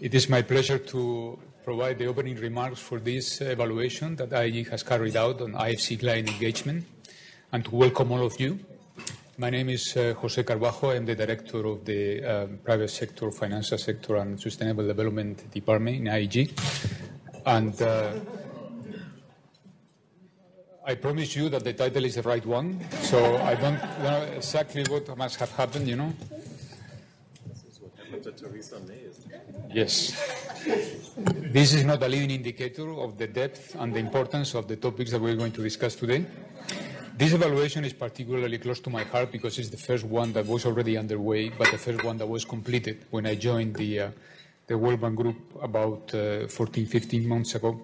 It is my pleasure to provide the opening remarks for this evaluation that IEG has carried out on IFC client engagement and to welcome all of you. My name is uh, Jose Carbajo. I'm the director of the um, private sector, financial sector, and sustainable development department in IEG. And uh, I promise you that the title is the right one, so I don't know exactly what must have happened, you know. Is Theresa May, Yes. This is not a leading indicator of the depth and the importance of the topics that we're going to discuss today. This evaluation is particularly close to my heart because it's the first one that was already underway, but the first one that was completed when I joined the, uh, the World Bank Group about uh, 14, 15 months ago.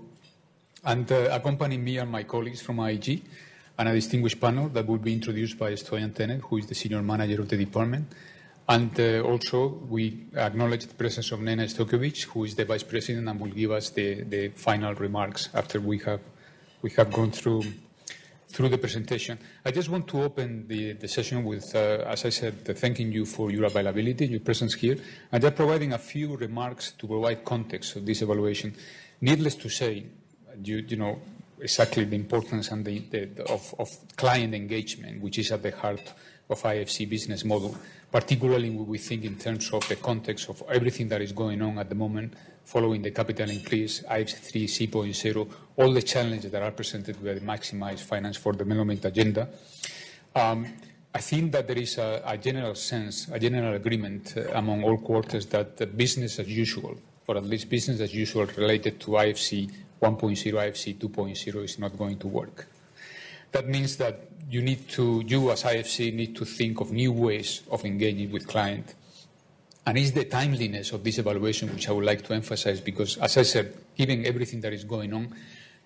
And uh, accompanying me are my colleagues from IEG and a distinguished panel that will be introduced by Stoyan Tenev, who is the senior manager of the department. And uh, also, we acknowledge the presence of Nena Stojkovic, who is the vice president and will give us the, the final remarks after we have, we have gone through, through the presentation. I just want to open the, the session with, uh, as I said, thanking you for your availability, your presence here, and just providing a few remarks to provide context of this evaluation. Needless to say, you, you know exactly the importance and the, the, of, of, client engagement, which is at the heart of IFC business model, particularly when we think in terms of the context of everything that is going on at the moment following the capital increase, IFC 3.0, all the challenges that are presented with the maximized finance for the development agenda. Um, I think that there is a, a, general sense, a general agreement uh, among all quarters that business as usual, or at least business as usual related to IFC 1.0 IFC 2.0 is not going to work. That means that you need to, you as IFC need to think of new ways of engaging with client. And it's the timeliness of this evaluation which I would like to emphasize because, as I said, given everything that is going on,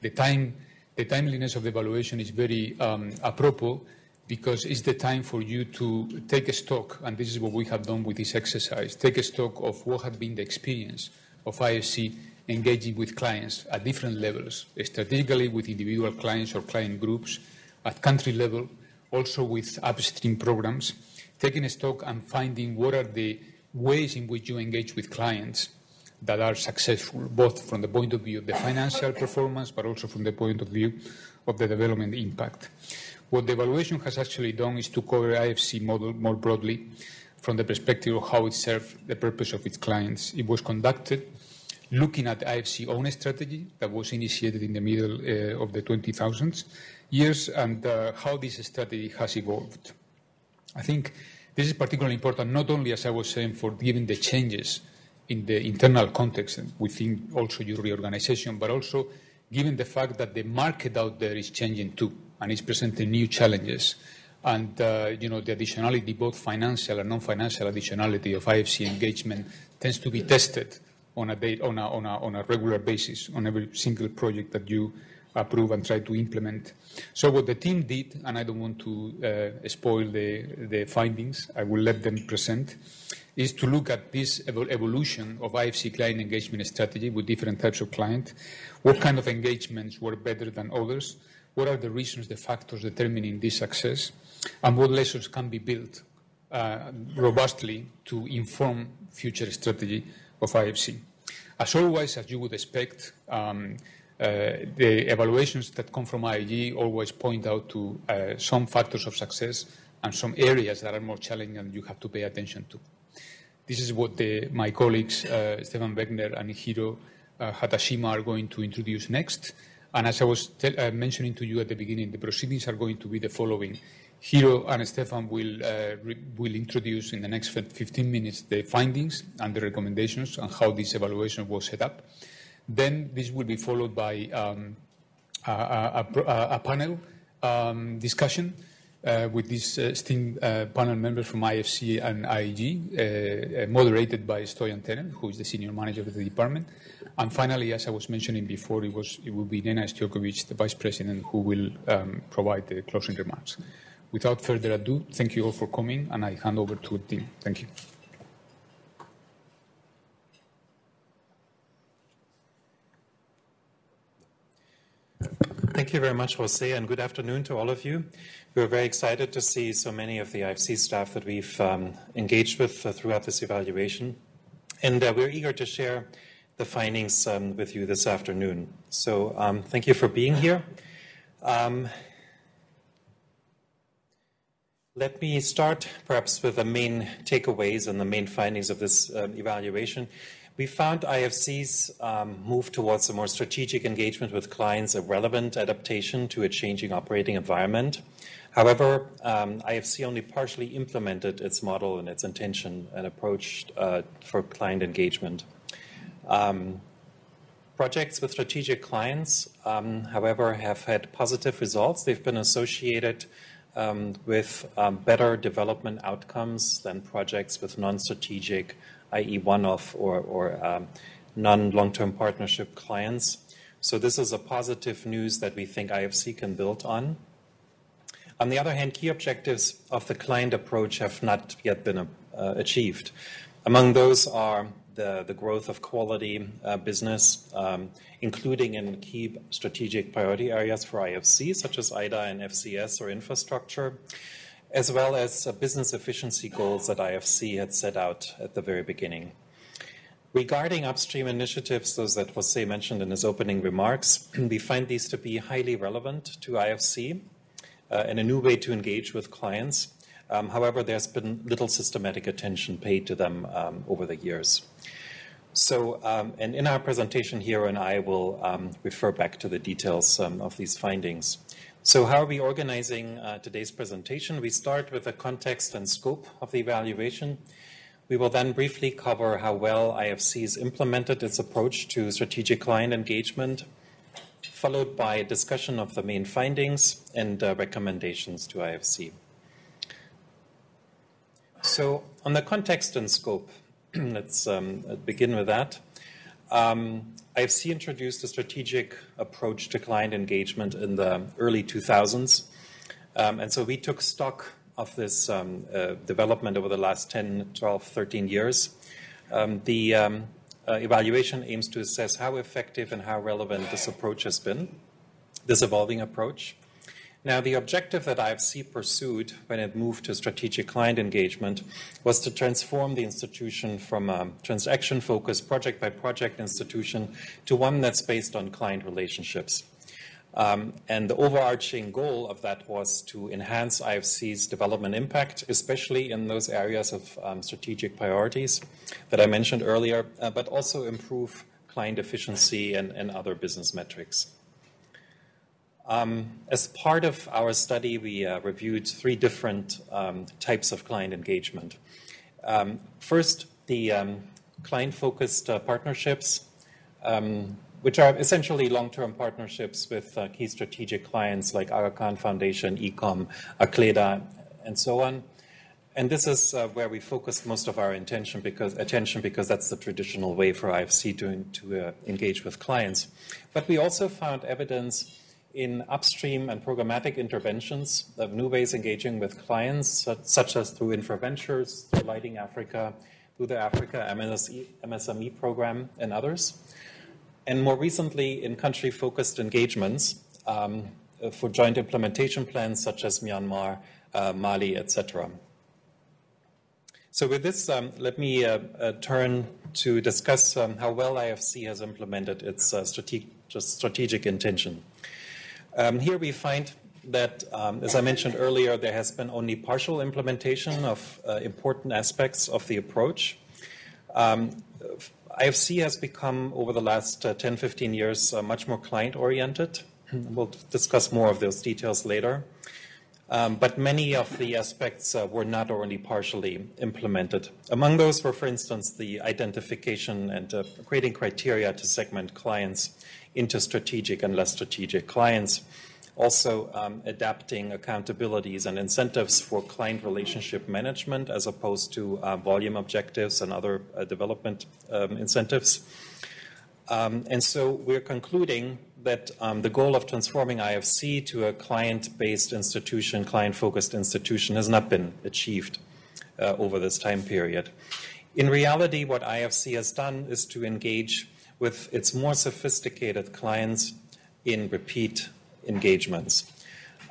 the time, the timeliness of the evaluation is very um, apropos because it's the time for you to take a stock, and this is what we have done with this exercise, take a stock of what had been the experience of IFC engaging with clients at different levels, strategically with individual clients or client groups, at country level, also with upstream programs, taking stock and finding what are the ways in which you engage with clients that are successful, both from the point of view of the financial performance, but also from the point of view of the development impact. What the evaluation has actually done is to cover IFC model more broadly from the perspective of how it served the purpose of its clients. It was conducted looking at IFC own strategy that was initiated in the middle uh, of the 2000s years and uh, how this strategy has evolved. I think this is particularly important not only, as I was saying, for given the changes in the internal context and within also your reorganization, but also given the fact that the market out there is changing too and is presenting new challenges. And uh, you know the additionality, both financial and non-financial additionality of IFC engagement, tends to be tested on a, day, on, a, on, a, on a regular basis on every single project that you approve and try to implement. So what the team did, and I don't want to uh, spoil the, the findings, I will let them present, is to look at this evolution of IFC client engagement strategy with different types of clients. What kind of engagements were better than others? What are the reasons, the factors determining this success? And what lessons can be built uh, robustly to inform future strategy of IFC? As always, as you would expect, um, the evaluations that come from IEG always point out to uh, some factors of success and some areas that are more challenging and you have to pay attention to. This is what the, my colleagues, uh, Stefan Wegner and Hiro uh, Hatashima, are going to introduce next. And as I was uh, mentioning to you at the beginning, the proceedings are going to be the following. Hiro and Stefan will, uh, will introduce in the next 15 minutes the findings and the recommendations and how this evaluation was set up. Then this will be followed by um, a, a, a, panel um, discussion uh, with these uh, esteemed uh, panel members from IFC and IEG, uh, uh, moderated by Stoyan Tenev, who is the senior manager of the department. And finally, as I was mentioning before, it, was, it will be Nena Stojkovic, the vice president, who will um, provide the closing remarks. Without further ado, thank you all for coming, and I hand over to the team. Thank you. Thank you very much, Jose, and good afternoon to all of you. We're very excited to see so many of the IFC staff that we've um, engaged with uh, throughout this evaluation. and uh, we're eager to share the findings um, with you this afternoon. So um, thank you for being here. Um, let me start perhaps with the main takeaways and the main findings of this um, evaluation. We found IFC's um, move towards a more strategic engagement with clients a relevant adaptation to a changing operating environment. However, um, IFC only partially implemented its model and its intention and approach uh, for client engagement. Um, projects with strategic clients, um, however, have had positive results. They've been associated um, with um, better development outcomes than projects with non-strategic, i.e., one-off or, or um, non-long-term partnership clients. So this is a positive news that we think IFC can build on. On the other hand, key objectives of the client approach have not yet been uh, achieved. Among those are the, the growth of quality uh, business, um, including in key strategic priority areas for IFC, such as IDA and FCS or infrastructure, as well as uh, business efficiency goals that IFC had set out at the very beginning. Regarding upstream initiatives, those that Jose mentioned in his opening remarks, we find these to be highly relevant to IFC uh, and a new way to engage with clients. Um, however, there's been little systematic attention paid to them um, over the years. So, um, and in our presentation here, and I will um, refer back to the details um, of these findings. So, how are we organizing uh, today's presentation? We start with the context and scope of the evaluation. We will then briefly cover how well IFC has implemented its approach to strategic client engagement followed by a discussion of the main findings and uh, recommendations to IFC. So, on the context and scope, let's um, begin with that. Um, IFC introduced a strategic approach to client engagement in the early 2000s. Um, and so we took stock of this um, uh, development over the last 10, 12, 13 years. Um, the um, uh, evaluation aims to assess how effective and how relevant this approach has been, this evolving approach. Now, the objective that IFC pursued when it moved to strategic client engagement was to transform the institution from a transaction focused, project by project institution to one that's based on client relationships. Um, and the overarching goal of that was to enhance IFC's development impact, especially in those areas of um, strategic priorities that I mentioned earlier, uh, but also improve client efficiency and, and other business metrics. Um, as part of our study, we uh, reviewed three different um, types of client engagement. Um, first, the um, client focused uh, partnerships. Um, which are essentially long-term partnerships with uh, key strategic clients like Aga Khan Foundation, Ecom, Acleda, and so on. And this is uh, where we focused most of our attention because, attention because that's the traditional way for IFC to, to uh, engage with clients. But we also found evidence in upstream and programmatic interventions of new ways engaging with clients, such, as through InfraVentures, through Lighting Africa, through the Africa MSME program, and others and more recently in country focused engagements um, for joint implementation plans such as Myanmar, uh, Mali, etc. So, with this, um, let me uh, uh, turn to discuss um, how well IFC has implemented its uh, strategic intention. Um, here we find that, um, as I mentioned earlier, there has been only partial implementation of uh, important aspects of the approach. Um, IFC has become, over the last uh, 10, 15 years, uh, much more client oriented. We'll discuss more of those details later. Um, but many of the aspects uh, were not only partially implemented. Among those were, for instance, the identification and uh, creating criteria to segment clients into strategic and less strategic clients also um, adapting accountabilities and incentives for client relationship management as opposed to uh, volume objectives and other uh, development um, incentives. Um, and so we're concluding that um, the goal of transforming IFC to a client based institution, client focused institution, has not been achieved uh, over this time period. In reality, what IFC has done is to engage with its more sophisticated clients in repeat engagements.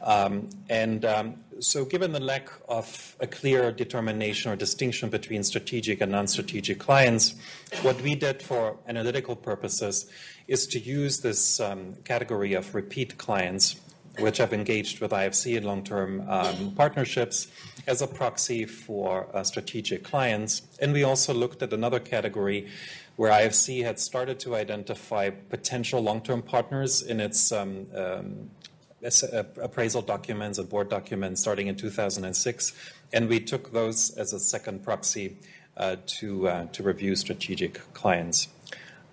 Um, and um, so, given the lack of a clear determination or distinction between strategic and non strategic clients, what we did for analytical purposes is to use this um, category of repeat clients, which have engaged with IFC in long term um, partnerships, as a proxy for uh, strategic clients. And we also looked at another category where IFC had started to identify potential long term partners in its um, um, uh, appraisal documents and board documents starting in 2006, and we took those as a second proxy uh, to uh, to review strategic clients.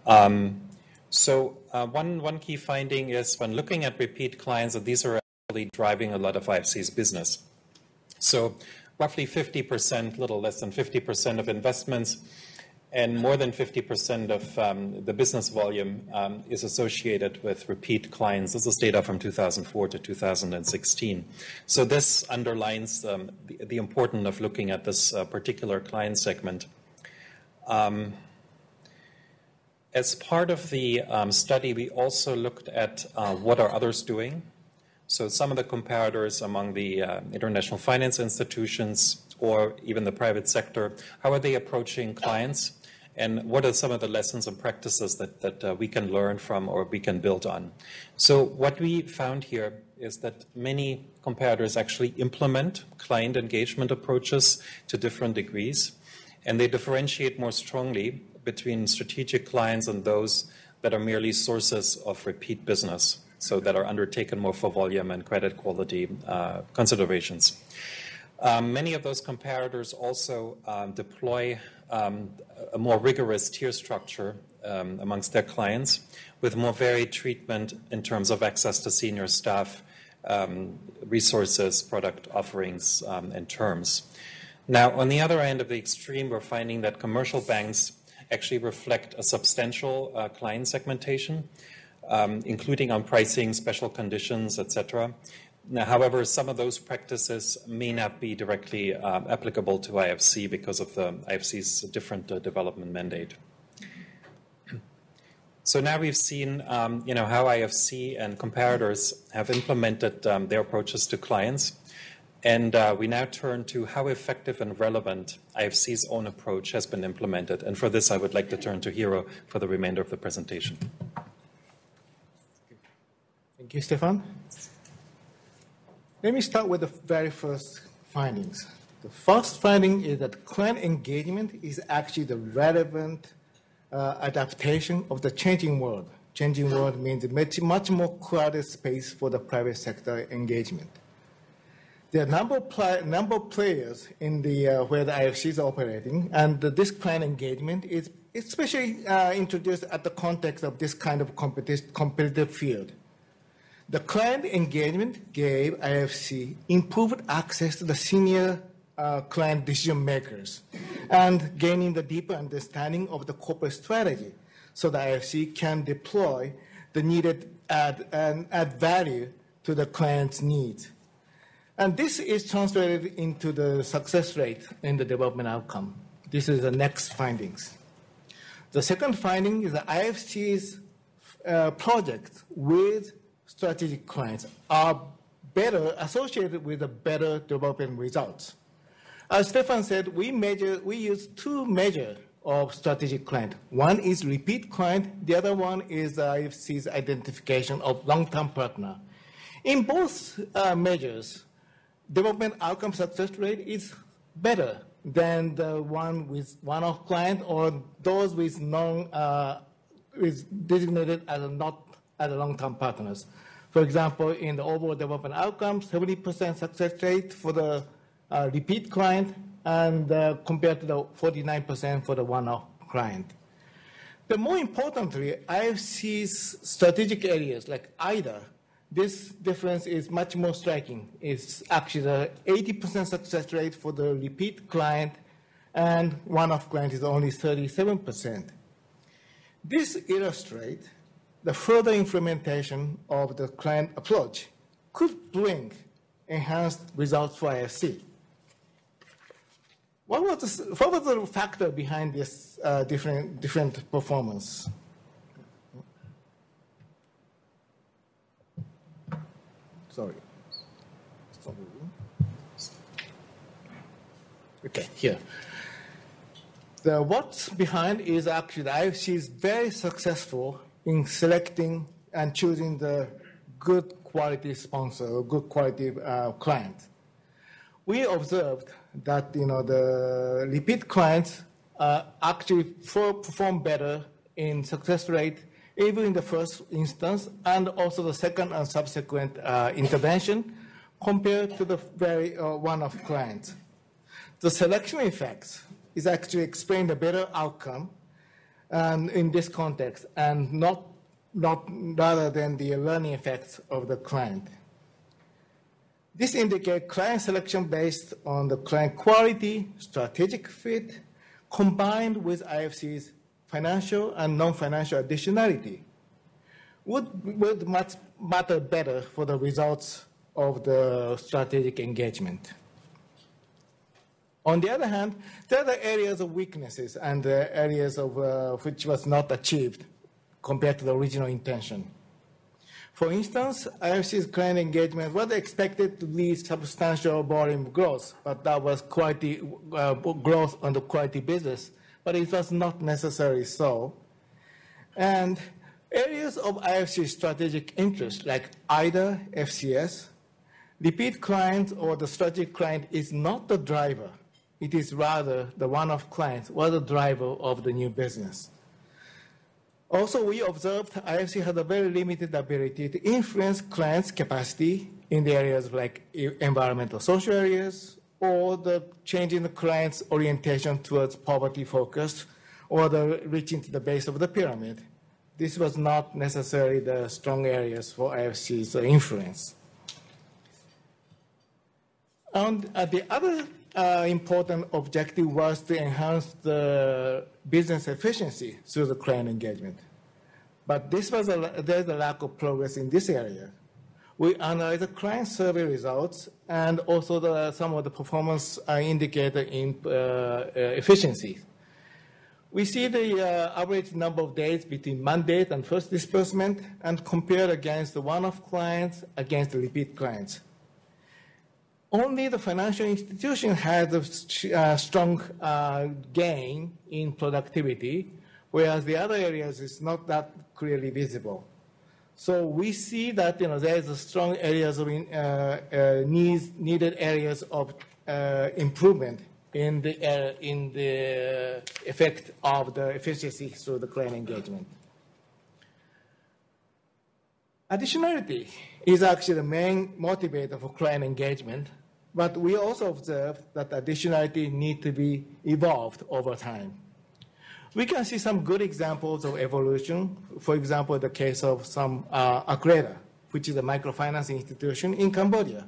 Um, so uh, one one key finding is when looking at repeat clients that these are actually driving a lot of IFC's business. So roughly 50%, little less than 50% of investments and more than 50% of um, the business volume um, is associated with repeat clients. This is data from 2004 to 2016. So this underlines um, the, the, importance of looking at this uh, particular client segment. Um, as part of the um, study, we also looked at uh, what are others doing. So some of the comparators among the uh, international finance institutions or even the private sector, how are they approaching clients? And what are some of the lessons and practices that, that uh, we can learn from or we can build on. So what we found here is that many comparators actually implement client engagement approaches to different degrees, and they differentiate more strongly between strategic clients and those that are merely sources of repeat business, so that are undertaken more for volume and credit quality uh, considerations. Um, many of those comparators also um, deploy um, a more rigorous tier structure um, amongst their clients with more varied treatment in terms of access to senior staff, um, resources, product offerings, um, and terms. Now, on the other end of the extreme, we're finding that commercial banks actually reflect a substantial uh, client segmentation, um, including on pricing, special conditions, etc. Now, however, some of those practices may not be directly um, applicable to IFC because of the IFC's different uh, development mandate. So now we've seen, um, you know, how IFC and comparators have implemented um, their approaches to clients, and uh, we now turn to how effective and relevant IFC's own approach has been implemented. And for this, I would like to turn to Hiro for the remainder of the presentation. Thank you, Stefan. Let me start with the very first findings. The first finding is that client engagement is actually the relevant uh, adaptation of the changing world. Changing world means much, much more crowded space for the private sector engagement. There are number of, number of players in the, uh, where the IFC is operating, and this client engagement is especially uh, introduced at the context of this kind of competitive field. The client engagement gave IFC improved access to the senior uh, client decision makers and gaining the deeper understanding of the corporate strategy so the IFC can deploy the needed add, and add value to the client's needs. And this is translated into the success rate in the development outcome. This is the next findings. The second finding is the IFC's uh, project with strategic clients are better associated with the better development results. As Stefan said, we measure, we use two measures of strategic client. One is repeat client, the other one is the IFC's identification of long-term partner. In both uh, measures, development outcome success rate is better than the one with one-off client or those with non, uh, with designated as not as long-term partners. For example, in the overall development outcomes, 70% success rate for the uh, repeat client and uh, compared to the 49% for the one-off client. But more importantly, IFC's strategic areas like IDA, this difference is much more striking. It's actually the 80% success rate for the repeat client and one-off client is only 37%. This illustrates the further implementation of the client approach could bring enhanced results for IFC. What was the, what was the factor behind this uh, different, different performance? Sorry. Okay, here. The, what's behind is actually the IFC is very successful in selecting and choosing the good quality sponsor or good quality uh, client. We observed that you know the repeat clients uh, actually perform better in success rate even in the first instance and also the second and subsequent uh, intervention compared to the very uh, one-off clients. The selection effects is actually explain the better outcome and in this context and not, not rather than the learning effects of the client. This indicates client selection based on the client quality, strategic fit, combined with IFC's financial and non-financial additionality would, would much matter better for the results of the strategic engagement. On the other hand, there are areas of weaknesses and uh, areas of uh, which was not achieved compared to the original intention. For instance, IFC's client engagement was expected to lead substantial volume growth, but that was quality uh, growth on the quality business, but it was not necessarily so. And areas of IFC strategic interest, like IDA FCS, repeat client or the strategic client is not the driver it is rather the one-off clients was the driver of the new business. Also, we observed IFC had a very limited ability to influence clients' capacity in the areas like environmental social areas or the changing the client's orientation towards poverty focused or the reaching to the base of the pyramid. This was not necessarily the strong areas for IFC's influence. And at the other uh, important objective was to enhance the business efficiency through the client engagement. But this was a, there's a lack of progress in this area. We analyzed the client survey results and also the, some of the performance uh, indicator in uh, uh, efficiency. We see the uh, average number of days between mandate and first disbursement and compare against the one-off clients against the repeat clients only the financial institution has a uh, strong uh, gain in productivity, whereas the other areas is not that clearly visible. So we see that you know there's a strong areas of uh, uh, needs, needed areas of uh, improvement in the in the effect of the efficiency through the client engagement. Additionality is actually the main motivator for client engagement but we also observe that additionality need to be evolved over time. We can see some good examples of evolution. For example, the case of some uh, which is a microfinance institution in Cambodia.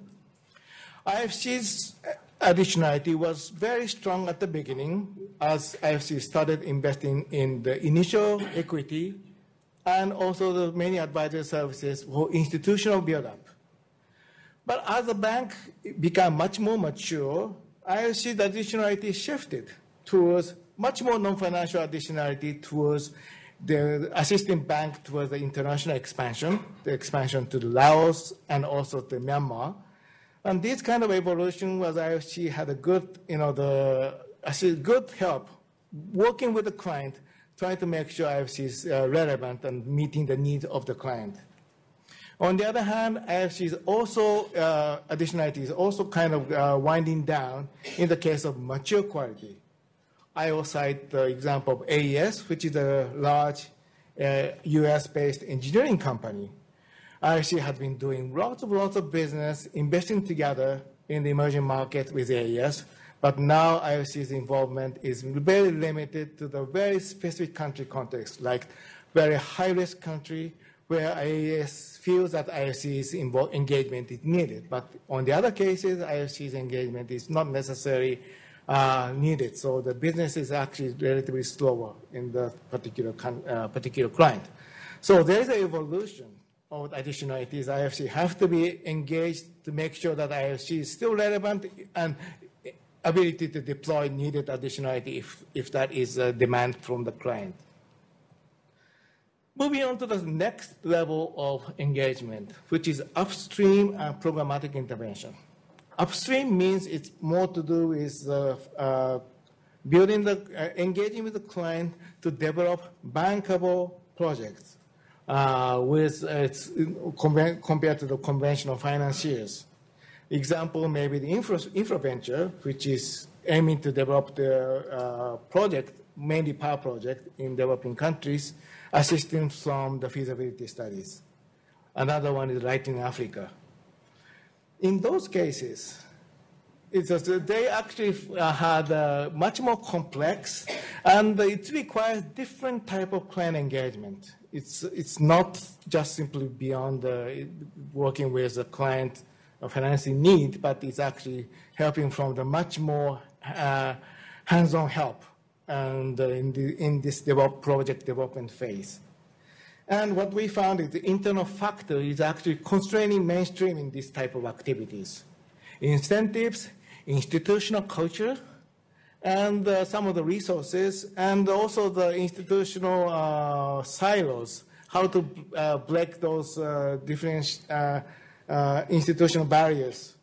IFC's additionality was very strong at the beginning as IFC started investing in the initial equity and also the many advisory services for institutional build-up. But as the bank became much more mature, IFC additionality shifted towards much more non-financial additionality towards the assisting bank towards the international expansion, the expansion to Laos and also to Myanmar. And this kind of evolution was IFC had a good, you know, the good help working with the client, trying to make sure IFC is uh, relevant and meeting the needs of the client. On the other hand, IFC is also, uh, additionality is also kind of uh, winding down in the case of mature quality. I will cite the example of AES, which is a large uh, US-based engineering company. IFC has been doing lots of lots of business, investing together in the emerging market with AES, but now IFC's involvement is very limited to the very specific country context, like very high-risk country where AES feels that IFC's engagement is needed. But on the other cases, IFC's engagement is not necessarily uh, needed. So the business is actually relatively slower in the particular, uh, particular client. So there is an evolution of additionalities. IFC have to be engaged to make sure that IFC is still relevant and ability to deploy needed additionality if, if that is a demand from the client. Moving on to the next level of engagement, which is upstream and programmatic intervention. Upstream means it's more to do with uh, uh, building the, uh, engaging with the client to develop bankable projects uh, with its compared to the conventional financiers. Example, maybe the infra, infra venture, which is aiming to develop the uh, project, mainly power project in developing countries, assisting from the feasibility studies. Another one is in Africa. In those cases, it's just, they actually uh, had uh, much more complex, and it requires different type of client engagement. It's it's not just simply beyond working with the client financing need, but it's actually helping from the much more uh, hands-on help and uh, in, the, in this develop project development phase. And what we found is the internal factor is actually constraining mainstreaming this type of activities. Incentives, institutional culture, and uh, some of the resources, and also the institutional uh, silos, how to uh, break those uh, different uh, institutional barriers.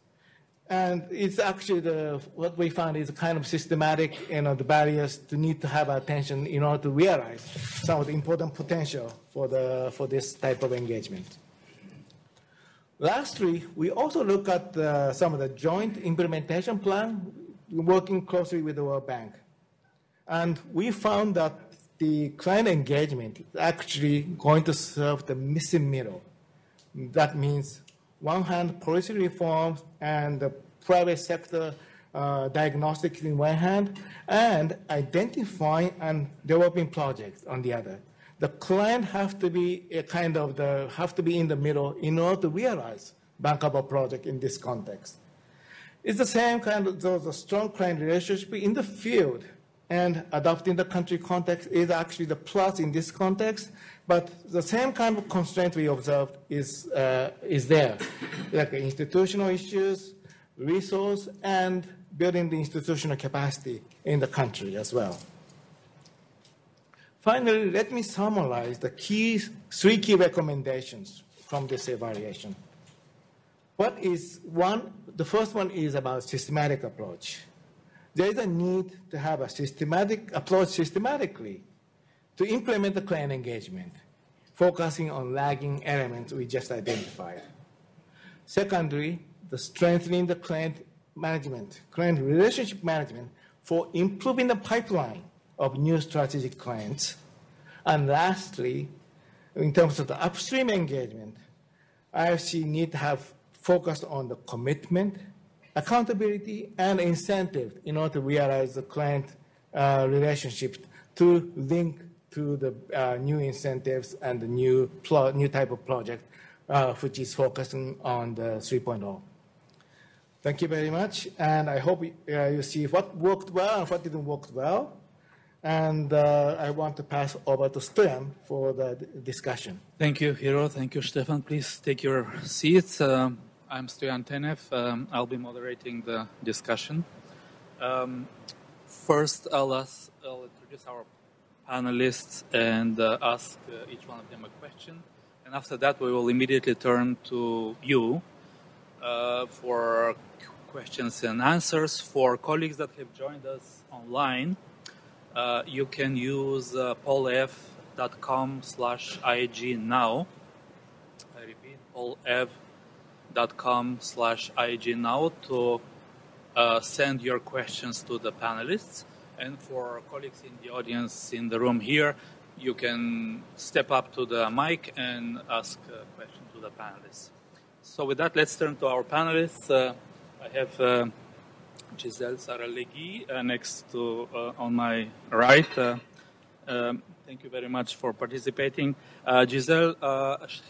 And it's actually the, what we found is kind of systematic, you know, the barriers to need to have attention in order to realize some of the important potential for, the, for this type of engagement. Lastly, we also look at uh, some of the joint implementation plan, working closely with the World Bank. And we found that the client engagement is actually going to serve the missing middle. That means one hand policy reforms and the private sector uh, diagnostics in one hand, and identifying and developing projects on the other. The client have to be a kind of the have to be in the middle in order to realize bankable project in this context. It's the same kind of those strong client relationship in the field and adopting the country context is actually the plus in this context. But the same kind of constraint we observed is, uh, is there, like institutional issues, resource, and building the institutional capacity in the country as well. Finally, let me summarize the key, three key recommendations from this evaluation. What is one, the first one is about systematic approach. There is a need to have a systematic approach systematically to implement the client engagement, focusing on lagging elements we just identified. Secondly, the strengthening the client management, client relationship management for improving the pipeline of new strategic clients. And lastly, in terms of the upstream engagement, IFC need to have focused on the commitment, accountability, and incentive in order to realize the client uh, relationship to link to the uh, new incentives and the new, new type of project, uh, which is focusing on the 3.0. Thank you very much, and I hope uh, you see what worked well and what didn't work well. And uh, I want to pass over to Stoyan for the discussion. Thank you, Hiro. Thank you, Stefan. Please take your seats. Um, I'm Stoyan Tenev. Um, I'll be moderating the discussion. Um, first, I'll, ask, I'll, introduce our panelists and uh, ask uh, each one of them a question. And after that, we will immediately turn to you uh, for questions and answers. For colleagues that have joined us online, you can use uh, pollev.com slash IG now. I repeat, pollev.com slash IG now to uh, send your questions to the panelists. And for colleagues in the audience in the room here, you can step up to the mic and ask a question to the panelists. So with that, let's turn to our panelists. Uh, I have uh, Giselle Saralegui uh, next to uh, on my right. Uh, um, thank you very much for participating. Uh, Giselle,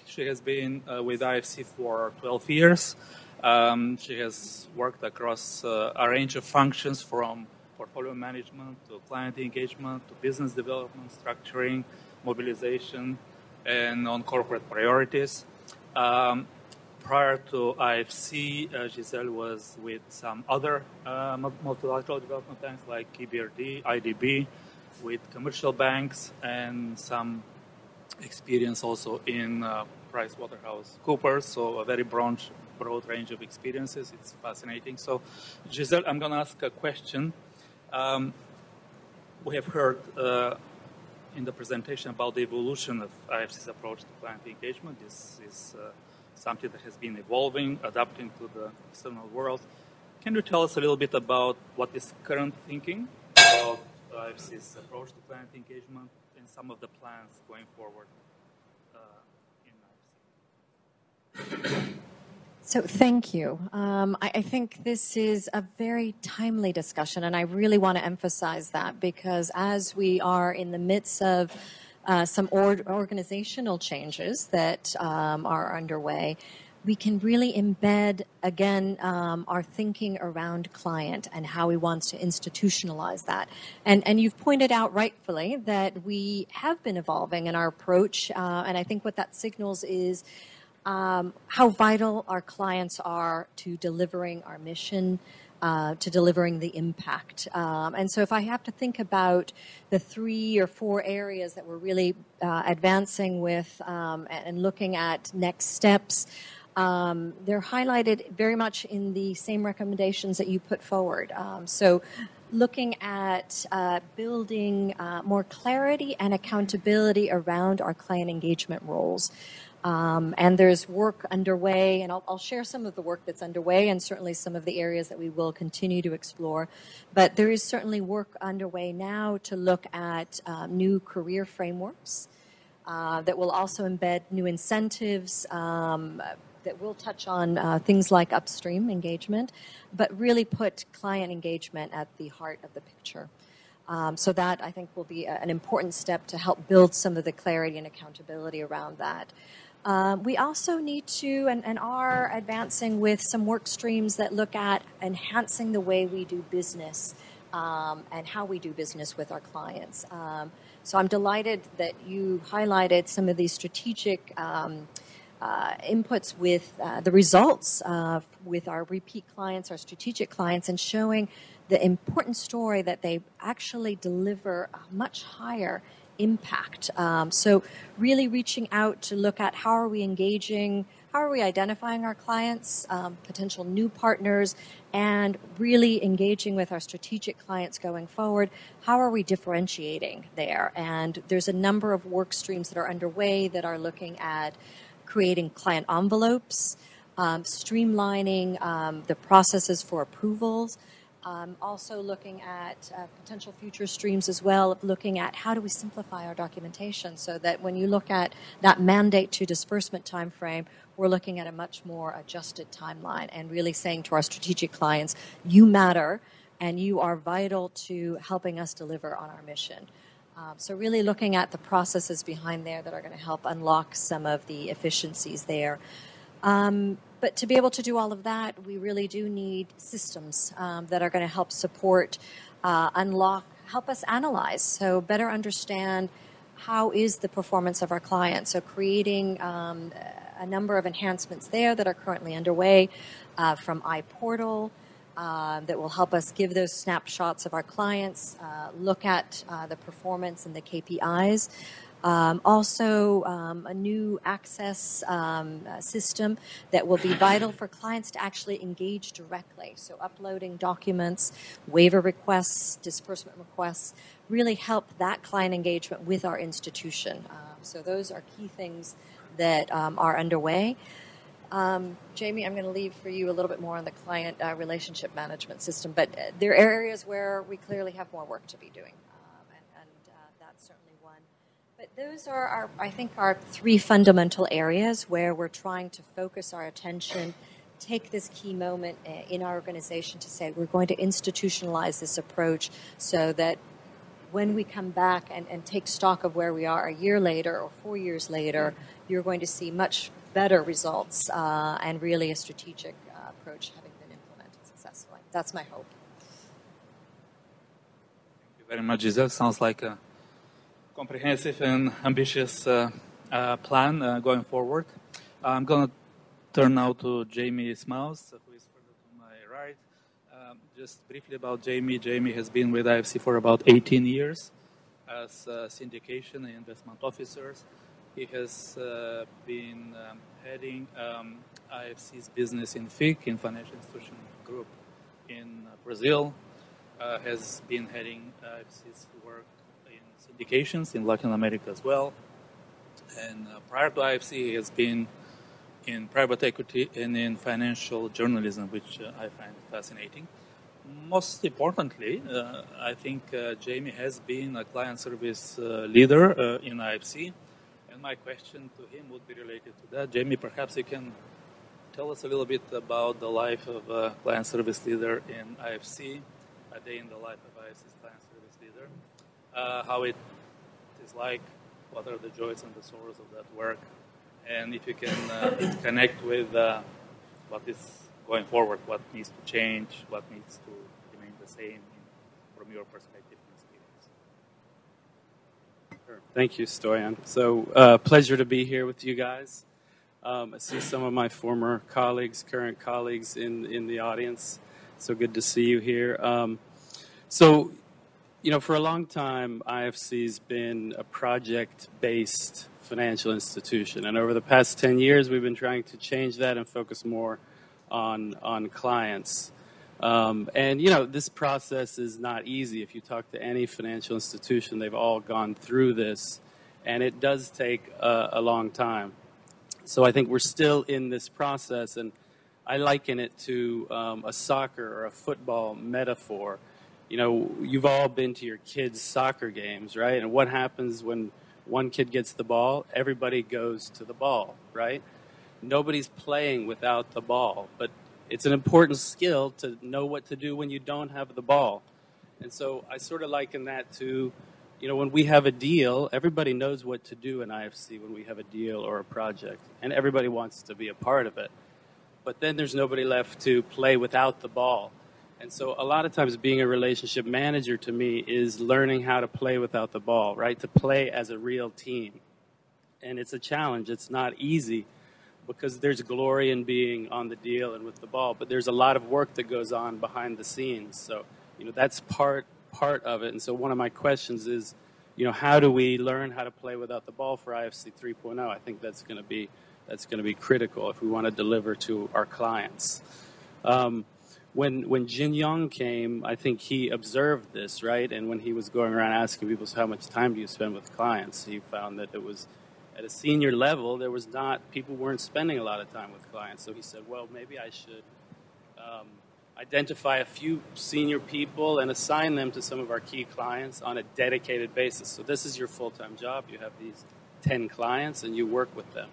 she has been with IFC for 12 years. Um, she has worked across a range of functions from portfolio management to client engagement to business development, structuring, mobilization, and on corporate priorities. Um, prior to IFC, uh, Giselle was with some other uh, multilateral development banks like EBRD, IDB, with commercial banks, and some experience also in uh, Price Waterhouse Coopers, so a very broad, broad range of experiences. It's fascinating. So, Giselle, I'm going to ask a question. Um, we have heard uh, in the presentation about the evolution of IFC's approach to client engagement. This is uh, something that has been evolving, adapting to the external world. Can you tell us a little bit about what is current thinking about IFC's approach to client engagement and some of the plans going forward uh, in IFC? So, thank you. Um, I, I, think this is a very timely discussion, and I really want to emphasize that because as we are in the midst of uh, some or- organizational changes that um, are underway, we can really embed again um, our thinking around client and how we want to institutionalize that. And and you've pointed out rightfully that we have been evolving in our approach, uh, and I think what that signals is um, how vital our clients are to delivering our mission. Uh, to delivering the impact. Um, and so, if I have to think about the three or four areas that we're really uh, advancing with um, and looking at next steps, um, they're highlighted very much in the same recommendations that you put forward. Um, so, looking at uh, building uh, more clarity and accountability around our client engagement roles. Um, and there's work underway, and I'll, I'll, share some of the work that's underway and certainly some of the areas that we will continue to explore. But there is certainly work underway now to look at um, new career frameworks uh, that will also embed new incentives. Um, that will touch on uh, things like upstream engagement, but really put client engagement at the heart of the picture. Um, so that I think will be a, an important step to help build some of the clarity and accountability around that. Um, we also need to and, and, are advancing with some work streams that look at enhancing the way we do business um, and how we do business with our clients. Um, so I'm delighted that you highlighted some of these strategic um, uh, inputs with uh, the results uh, with our repeat clients, our strategic clients, and showing the important story that they actually deliver a much higher impact. Um, so, really reaching out to look at how are we engaging, how are we identifying our clients, um, potential new partners, and really engaging with our strategic clients going forward. How are we differentiating there? And there's a number of work streams that are underway that are looking at creating client envelopes, um, streamlining um, the processes for approvals. Um, also looking at uh, potential future streams as well, looking at how do we simplify our documentation so that when you look at that mandate to disbursement time frame, we're looking at a much more adjusted timeline and really saying to our strategic clients, you matter and you are vital to helping us deliver on our mission. Um, so really looking at the processes behind there that are going to help unlock some of the efficiencies there. Um, but to be able to do all of that, we really do need systems um, that are going to help support, uh, unlock, help us analyze, so better understand how is the performance of our clients. So creating um, a number of enhancements there that are currently underway uh, from iPortal. Uh, that will help us give those snapshots of our clients, uh, look at uh, the performance and the KPIs, um, also, um, a new access um, uh, system that will be vital for clients to actually engage directly. So, uploading documents, waiver requests, disbursement requests really help that client engagement with our institution. Um, so, those are key things that um, are underway. Um, Jamie, I'm going to leave for you a little bit more on the client uh, relationship management system, but uh, there are areas where we clearly have more work to be doing. Those are, our, I think, our three fundamental areas where we're trying to focus our attention, take this key moment uh, in our organization to say we're going to institutionalize this approach so that when we come back and, and take stock of where we are a year later or four years later, you're going to see much better results uh, and really a strategic uh, approach having been implemented successfully. That's my hope. Thank you very much, Giselle. Sounds like a comprehensive and ambitious uh, uh, plan uh, going forward. I'm going to turn now to Jamie Smaus, who is further to my right. Um, just briefly about Jamie. Jamie has been with IFC for about 18 years as syndication and investment officers. He has uh, been um, heading um, IFC's business in FIG, in Financial Institution Group in Brazil, uh, has been heading IFC's work in syndications in Latin America as well. And uh, prior to IFC, he has been in private equity and in financial journalism, which uh, I find fascinating. Most importantly, uh, I think uh, Jamie has been a client service uh, leader uh, in IFC. And my question to him would be related to that. Jamie, perhaps you can tell us a little bit about the life of a client service leader in IFC, a day in the life of leader, how it is like, what are the joys and the sorrows of that work, and if you can uh, connect with uh, what is going forward, what needs to change, what needs to remain the same in, from your perspective and experience. Sure. Thank you, Stoyan. So, uh, pleasure to be here with you guys. Um, I see some of my former colleagues, current colleagues in in the audience. So good to see you here. Um, so, you know, for a long time, IFC's been a project-based financial institution. And over the past 10 years, we've been trying to change that and focus more on, on clients. Um, and, you know, this process is not easy. If you talk to any financial institution, they've all gone through this. And it does take a, a long time. So I think we're still in this process. And I liken it to um, a soccer or a football metaphor. You know, you've all been to your kids' soccer games, right? And what happens when one kid gets the ball, everybody goes to the ball, right? Nobody's playing without the ball, but it's an important skill to know what to do when you don't have the ball. And so I sort of liken that to, you know, when we have a deal, everybody knows what to do in IFC when we have a deal or a project, and everybody wants to be a part of it. But then there's nobody left to play without the ball. And so a lot of times being a relationship manager to me is learning how to play without the ball, right? To play as a real team. And it's a challenge. It's not easy because there's glory in being on the deal and with the ball, but there's a lot of work that goes on behind the scenes. So, you know, that's part part of it. And so one of my questions is, you know, how do we learn how to play without the ball for IFC 3.0? I think that's going to be that's going to be critical if we want to deliver to our clients. Um, when when Jin Young came, I think he observed this, right? And when he was going around asking people, so how much time do you spend with clients? He found that it was at a senior level, there was not people weren't spending a lot of time with clients. So he said, well, maybe I should um, identify a few senior people and assign them to some of our key clients on a dedicated basis. So this is your full time job. You have these ten clients, and you work with them.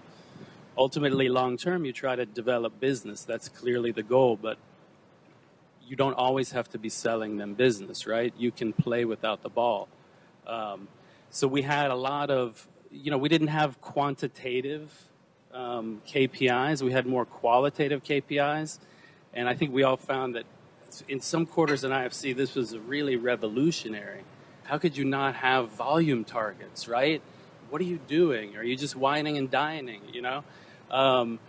Ultimately, long term, you try to develop business. That's clearly the goal, but you don't always have to be selling them business, right? You can play without the ball. Um, so we had a lot of, you know, we didn't have quantitative um, KPIs. We had more qualitative KPIs. And I think we all found that in some quarters in IFC, this was really revolutionary. How could you not have volume targets, right? What are you doing? Are you just wining and dining, you know? Um,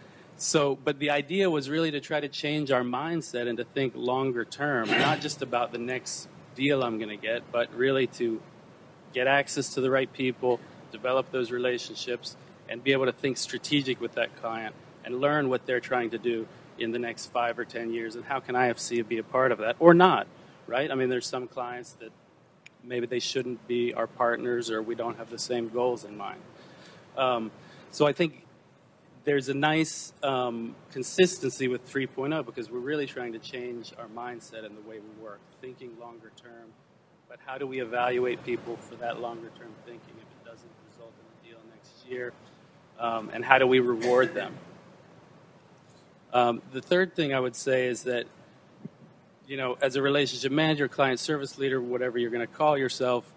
so, but the idea was really to try to change our mindset and to think longer term, not just about the next deal I'm going to get, but really to get access to the right people, develop those relationships, and be able to think strategic with that client and learn what they're trying to do in the next five or ten years and how can IFC be a part of that or not, right? I mean, there's some clients that maybe they shouldn't be our partners or we don't have the same goals in mind. Um, so I think there's a nice um, consistency with 3.0 because we're really trying to change our mindset and the way we work, thinking longer term. But how do we evaluate people for that longer term thinking if it doesn't result in a deal next year? Um, and how do we reward them? Um, the third thing I would say is that, you know, as a relationship manager, client service leader, whatever you're going to call yourself,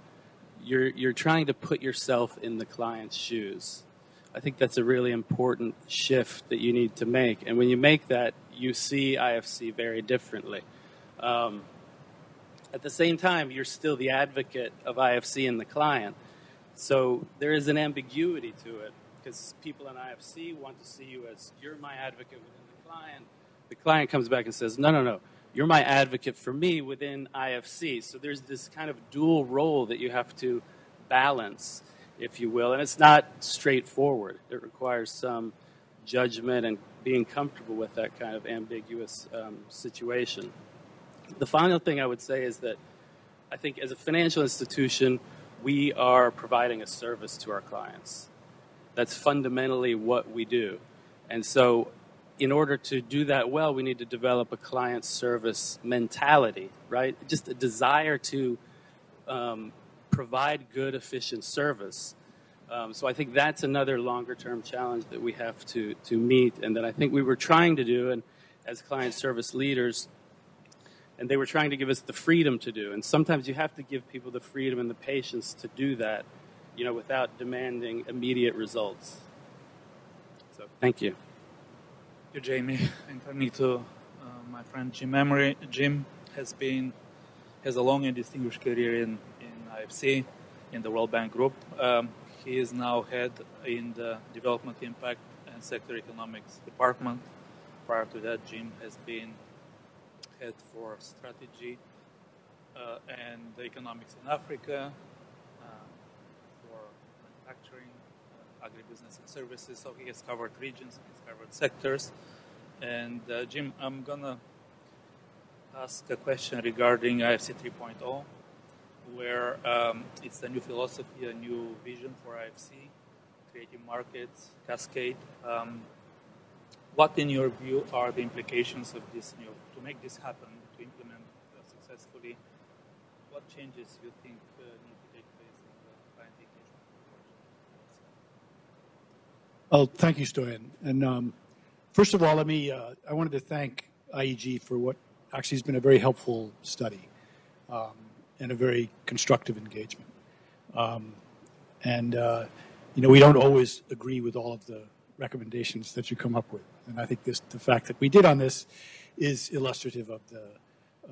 you're, you're trying to put yourself in the client's shoes I think that's a really important shift that you need to make. And when you make that, you see IFC very differently. Um, at the same time, you're still the advocate of IFC and the client. So there is an ambiguity to it because people in IFC want to see you as you're my advocate within the client. The client comes back and says, no, no, no, you're my advocate for me within IFC. So there's this kind of dual role that you have to balance if you will. And it's not straightforward, it requires some judgment and being comfortable with that kind of ambiguous um, situation. The final thing I would say is that I think as a financial institution, we are providing a service to our clients. That's fundamentally what we do. And so, in order to do that well, we need to develop a client service mentality, right? Just a desire to um, provide good, efficient service. Um, so I think that's another longer term challenge that we have to, to meet and that I think we were trying to do and as client service leaders and they were trying to give us the freedom to do. And sometimes you have to give people the freedom and the patience to do that, you know, without demanding immediate results. So thank you. You, Jamie. And turning to uh, my friend Jim Emery, Jim has been has a long and distinguished career in IFC, in the World Bank Group. Um, he is now head in the Development Impact and Sector Economics Department. Prior to that, Jim has been head for strategy uh, and economics in Africa, uh, for manufacturing, uh, agribusiness and services. So he has covered regions, he's covered sectors. And uh, Jim, I'm gonna ask a question regarding IFC 3.0, where um, it's a new philosophy, a new vision for IFC, creating markets, cascade. Um, what, in your view, are the implications of this new, to make this happen, to implement uh, successfully? What changes do you think uh, need to take place in the client engagement? Oh, thank you, Stoyan. And um, first of all, let me, uh, I wanted to thank IEG for what actually has been a very helpful study um, and a very constructive engagement. Um, and, uh, you know, we don't always agree with all of the recommendations that you come up with. And I think this, the fact that we did on this is illustrative of the,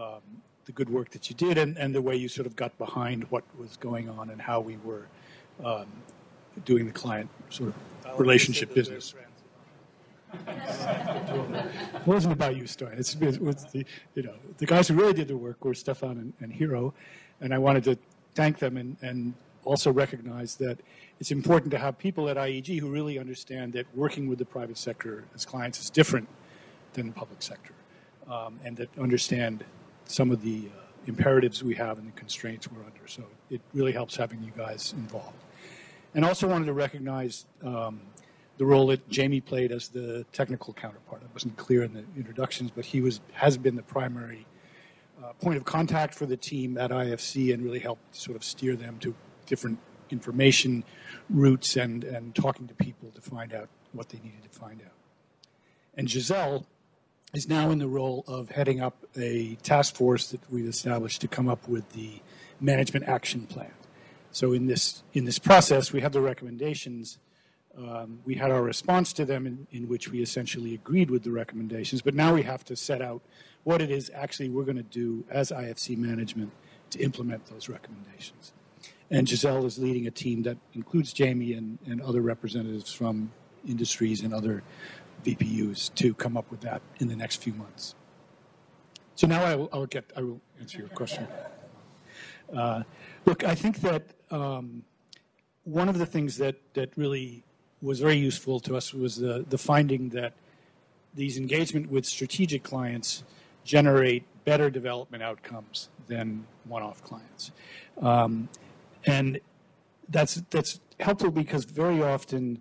um, the good work that you did and, and the way you sort of got behind what was going on and how we were um, doing the client sort of relationship business. It wasn't about you, Stoyan. It's, the, you know, the guys who really did the work were Stefan and, and Hiro, and I wanted to thank them and, and also recognize that it's important to have people at IEG who really understand that working with the private sector as clients is different than the public sector, um, and that understand some of the uh, imperatives we have and the constraints we're under. So it really helps having you guys involved. And also wanted to recognize um, the role that Jamie played as the technical counterpart. It wasn't clear in the introductions, but he was has been the primary uh, point of contact for the team at IFC and really helped sort of steer them to different information routes and, and talking to people to find out what they needed to find out. And Giselle is now in the role of heading up a task force that we've established to come up with the management action plan. So in this in this process, we have the recommendations. Um, we had our response to them in, in, which we essentially agreed with the recommendations, but now we have to set out what it is actually we're going to do as IFC management to implement those recommendations. And Giselle is leading a team that includes Jamie and, and other representatives from industries and other VPUs to come up with that in the next few months. So now I will, I will get, I will answer your question. Uh, look, I think that um, one of the things that, that really was very useful to us was the, the finding that these engagement with strategic clients generate better development outcomes than one-off clients. Um, and that's that's helpful because very often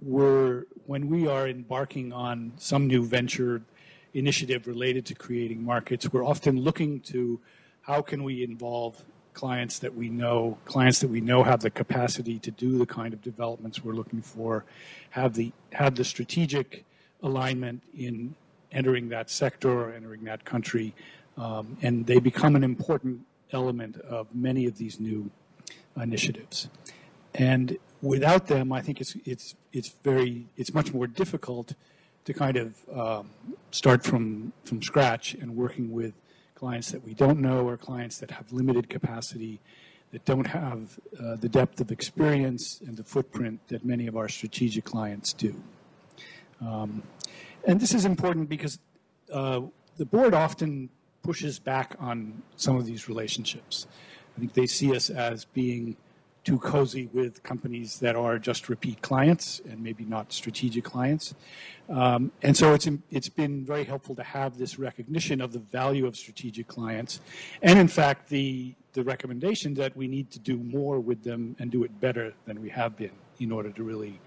we're when we are embarking on some new venture initiative related to creating markets, we're often looking to how can we involve clients that we know, clients that we know have the capacity to do the kind of developments we're looking for, have the have the strategic alignment in entering that sector or entering that country, um, and they become an important element of many of these new initiatives. And without them, I think it's it's it's very it's much more difficult to kind of um, start from from scratch and working with clients that we don't know or clients that have limited capacity, that don't have uh, the depth of experience and the footprint that many of our strategic clients do. Um, and this is important because uh, the board often pushes back on some of these relationships. I think they see us as being too cozy with companies that are just repeat clients and maybe not strategic clients. Um, and so it's, it's been very helpful to have this recognition of the value of strategic clients. And in fact, the, the recommendation that we need to do more with them and do it better than we have been in order to really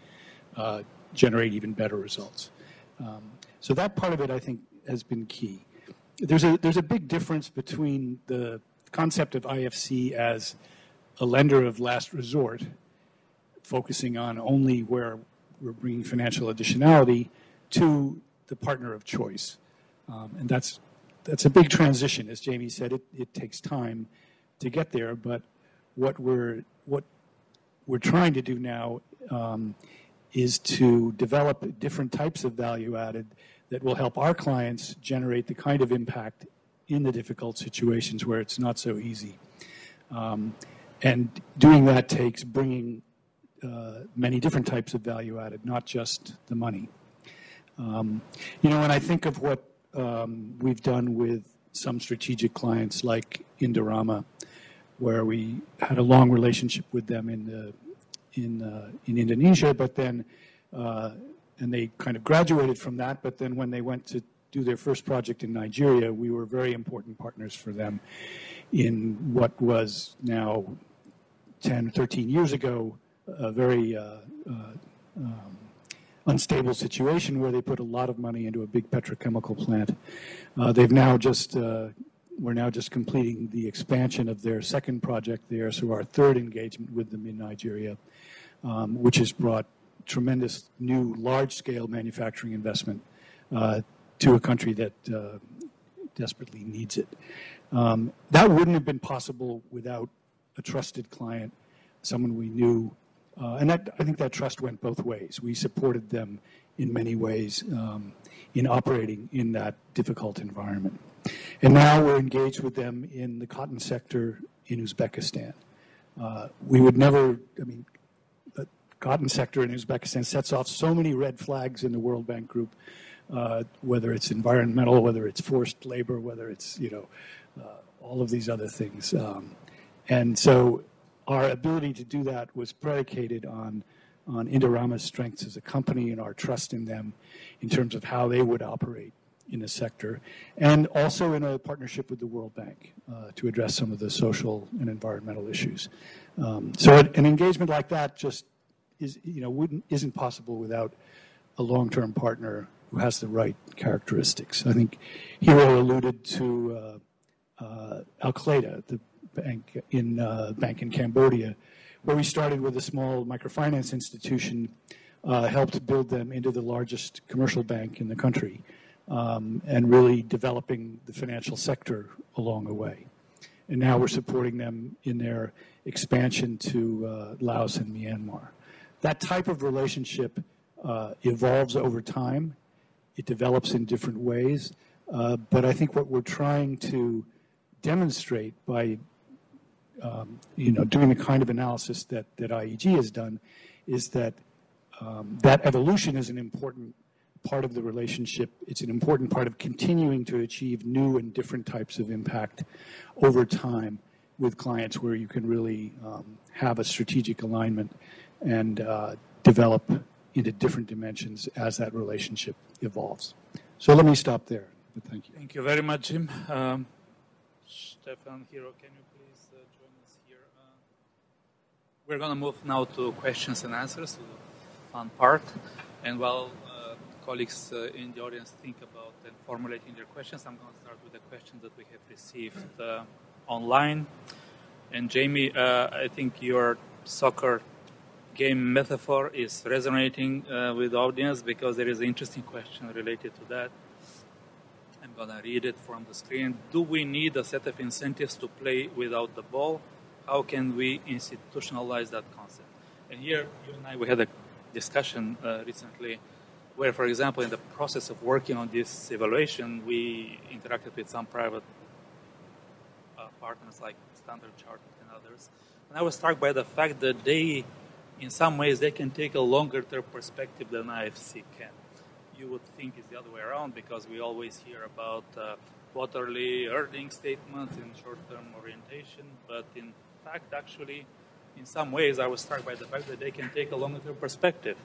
uh, generate even better results. Um, so that part of it, I think, has been key. There's a, there's a big difference between the concept of IFC as a lender of last resort, focusing on only where we're bringing financial additionality, to the partner of choice. Um, and that's, that's a big transition. As Jamie said, it, it takes time to get there, but what we're, what we're trying to do now um, is to develop different types of value added that will help our clients generate the kind of impact in the difficult situations where it's not so easy. Um, and doing that takes bringing uh, many different types of value added, not just the money. Um, you know, when I think of what um, we've done with some strategic clients like Indorama, where we had a long relationship with them in the, in uh, in Indonesia, but then uh, and they kind of graduated from that. But then when they went to do their first project in Nigeria, we were very important partners for them in what was now 10, 13 years ago, a very uh, uh, um, unstable situation where they put a lot of money into a big petrochemical plant. Uh, they've now just, uh, we're now just completing the expansion of their second project there, so our third engagement with them in Nigeria, um, which has brought tremendous new large-scale manufacturing investment uh, to a country that uh, desperately needs it. Um, that wouldn't have been possible without a trusted client, someone we knew. Uh, and that, I think that trust went both ways. We supported them in many ways um, in operating in that difficult environment. And now we're engaged with them in the cotton sector in Uzbekistan. Uh, we would never, I mean, the cotton sector in Uzbekistan sets off so many red flags in the World Bank Group, uh, whether it's environmental, whether it's forced labor, whether it's, you know, uh, all of these other things. Um, and so our ability to do that was predicated on, on Indorama's strengths as a company and our trust in them in terms of how they would operate in the sector, and also in a partnership with the World Bank uh, to address some of the social and environmental issues. Um, so an engagement like that just is, you know, wouldn't, isn't possible without a long-term partner who has the right characteristics. I think Hiro alluded to uh, uh, ACLEDA, the bank in uh, bank in Cambodia, where we started with a small microfinance institution, uh, helped build them into the largest commercial bank in the country, um, and really developing the financial sector along the way. And now we're supporting them in their expansion to uh, Laos and Myanmar. That type of relationship uh, evolves over time. It develops in different ways. Uh, but I think what we're trying to demonstrate by um, you know, doing the kind of analysis that, that IEG has done is that um, that evolution is an important part of the relationship. It's an important part of continuing to achieve new and different types of impact over time with clients where you can really um, have a strategic alignment and uh, develop into different dimensions as that relationship evolves. So let me stop there. Thank you. Thank you very much, Jim. Um, Stefan Hiro, can you please uh, join us here? Uh, we're going to move now to questions and answers, to the fun part. And while uh, colleagues uh, in the audience think about and formulating their questions, I'm going to start with the questions that we have received uh, online. And Jamie, uh, I think your soccer game metaphor is resonating uh, with the audience because there is an interesting question related to that. I'm going to read it from the screen. Do we need a set of incentives to play without the ball? how can we institutionalize that concept? And here, you and I, we had a discussion uh, recently where, for example, in the process of working on this evaluation, we interacted with some private uh, partners like Standard Chartered and others. And I was struck by the fact that they, in some ways, they can take a longer term perspective than IFC can. You would think it's the other way around because we always hear about uh, quarterly earnings statements and short term orientation, but in fact, actually, in some ways, I was struck by the fact that they can take a longer term perspective.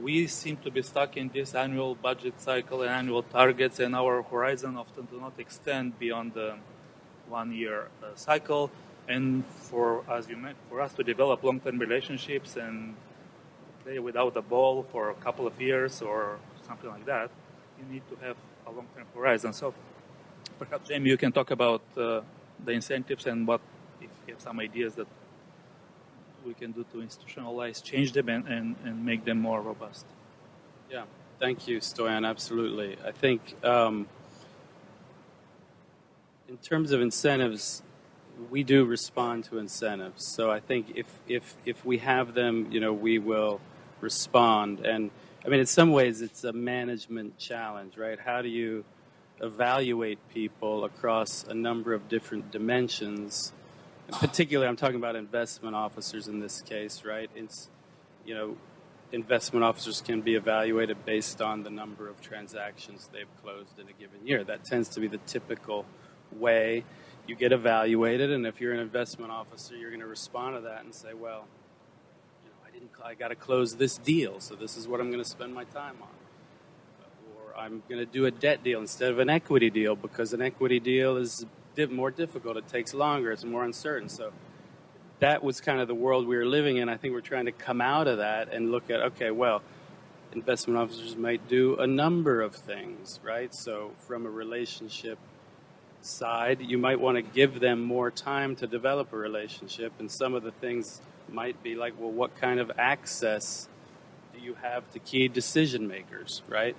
We seem to be stuck in this annual budget cycle and annual targets, and our horizon often do not extend beyond the one year uh, cycle. And for, as you meant, for us to develop long term relationships and play without a ball for a couple of years or something like that, you need to have a long term horizon. So perhaps, Jamie, you can talk about uh, the incentives and what, if you have some ideas that we can do to institutionalize, change them, and, and, and make them more robust. Yeah, thank you, Stoyan. Absolutely. I think um, in terms of incentives, we do respond to incentives. So I think if, if, if we have them, you know, we will respond. And I mean, in some ways, it's a management challenge, right? How do you evaluate people across a number of different dimensions? In particular, I'm talking about investment officers in this case, right? It's, you know, investment officers can be evaluated based on the number of transactions they've closed in a given year. That tends to be the typical way you get evaluated. And if you're an investment officer, you're going to respond to that and say, well, you know, I didn't, I got to close this deal, so this is what I'm going to spend my time on. Or I'm going to do a debt deal instead of an equity deal because an equity deal is more difficult. It takes longer. It's more uncertain. So that was kind of the world we were living in. I think we're trying to come out of that and look at okay, well, investment officers might do a number of things, right? So from a relationship side, you might want to give them more time to develop a relationship, and some of the things might be like, well, what kind of access do you have to key decision makers, right?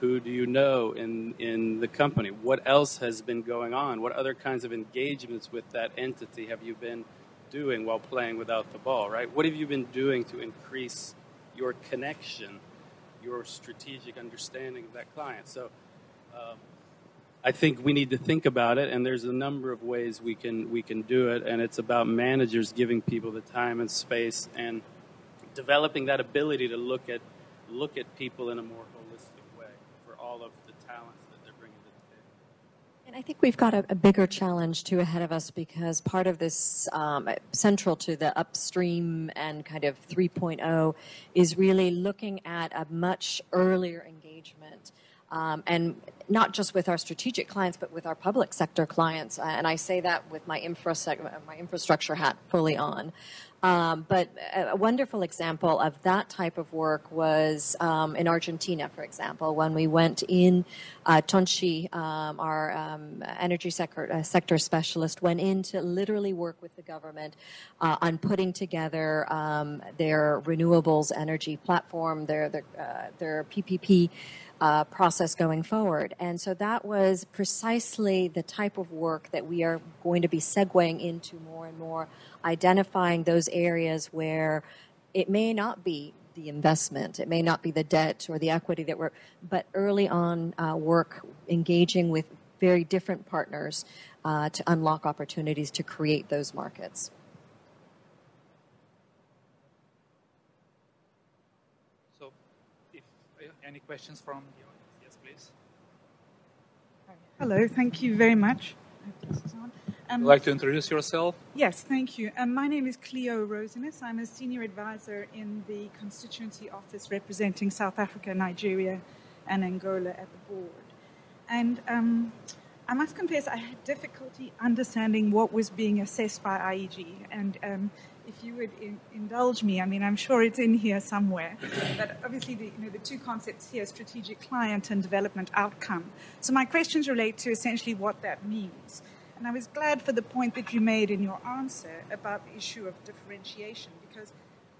Who do you know in, in the company? What else has been going on? What other kinds of engagements with that entity have you been doing while playing without the ball, right? What have you been doing to increase your connection, your strategic understanding of that client? So um, I think we need to think about it, and there's a number of ways we can we can do it, and it's about managers giving people the time and space and developing that ability to look at look at people in a more holistic way for all of the talents that they're bringing to the table. And I think we've got a, a bigger challenge too ahead of us because part of this, um, central to the upstream and kind of 3.0, is really looking at a much earlier engagement. Um, and not just with our strategic clients, but with our public sector clients. And I say that with my, infrastructure, my infrastructure hat fully on. Um, but a wonderful example of that type of work was um, in Argentina, for example, when we went in, uh, Tonchi, um, our um, energy sector, uh, sector, specialist, went in to literally work with the government uh, on putting together um, their renewables energy platform, their, their, uh, their PPP uh, process going forward. And so that was precisely the type of work that we are going to be segueing into more and more, identifying those areas where it may not be the investment, it may not be the debt or the equity that we're, but early on uh, work engaging with very different partners uh, to unlock opportunities to create those markets. Any questions from the audience? Yes, please. Hello, thank you very much. Um, Would like to introduce yourself? Yes, thank you. Um, my name is Cleo Rose-Innes. I'm a senior advisor in the constituency office representing South Africa, Nigeria, and Angola at the board. And um, I must confess, I had difficulty understanding what was being assessed by IEG. And um, if you would in, indulge me, I mean, I'm sure it's in here somewhere, but obviously the, you know, the two concepts here, strategic client and development outcome. So my questions relate to essentially what that means. And I was glad for the point that you made in your answer about the issue of differentiation, because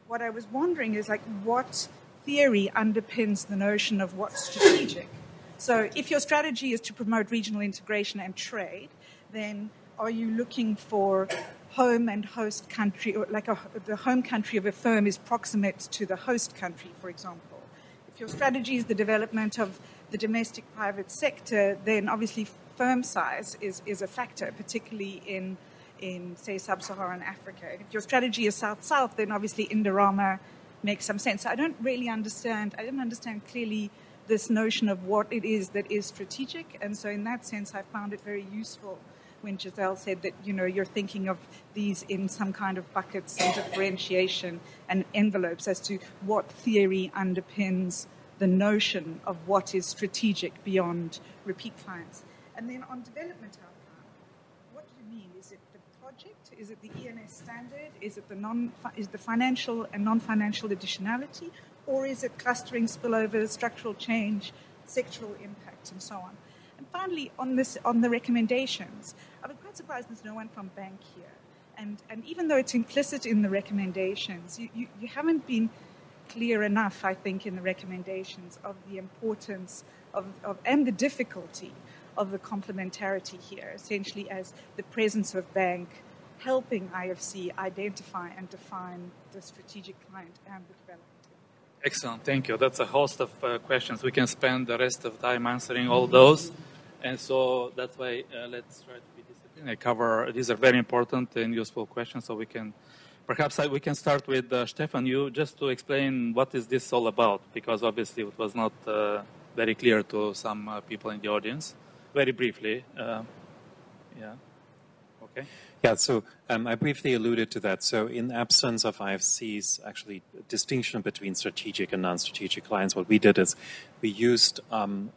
what I was wondering is like what theory underpins the notion of what's strategic. So if your strategy is to promote regional integration and trade, then are you looking for home and host country, or like a, the home country of a firm is proximate to the host country, for example. If your strategy is the development of the domestic private sector, then obviously firm size is, is a factor, particularly in, in say, sub-Saharan Africa. If your strategy is South-South, then obviously Indorama makes some sense. So I don't really understand, I didn't understand clearly this notion of what it is that is strategic, and so in that sense I found it very useful when Giselle said that you know you're thinking of these in some kind of buckets and differentiation and envelopes as to what theory underpins the notion of what is strategic beyond repeat clients. And then on development outcome, what do you mean? Is it the project? Is it the E&S standard? Is it the non is the financial and non-financial additionality? Or is it clustering, spillover, structural change, sectoral impact, and so on? And finally, on this, on the recommendations, I was quite surprised there's no one from bank here. And, and even though it's implicit in the recommendations, you, you, you haven't been clear enough, I think, in the recommendations of the importance of, of and the difficulty of the complementarity here, essentially as the presence of bank helping IFC identify and define the strategic client and the development. Excellent, thank you. That's a host of uh, questions. We can spend the rest of time answering all those. And so that's why uh, let's try to be cover these are very important and useful questions, so we can perhaps I, we can start with uh, Stefan. You just to explain what is this all about, because obviously it was not uh, very clear to some uh, people in the audience. Very briefly, uh, yeah. Okay. Yeah, so um, I briefly alluded to that. So, in absence of IFC's actually distinction between strategic and non-strategic clients, what we did is we used um,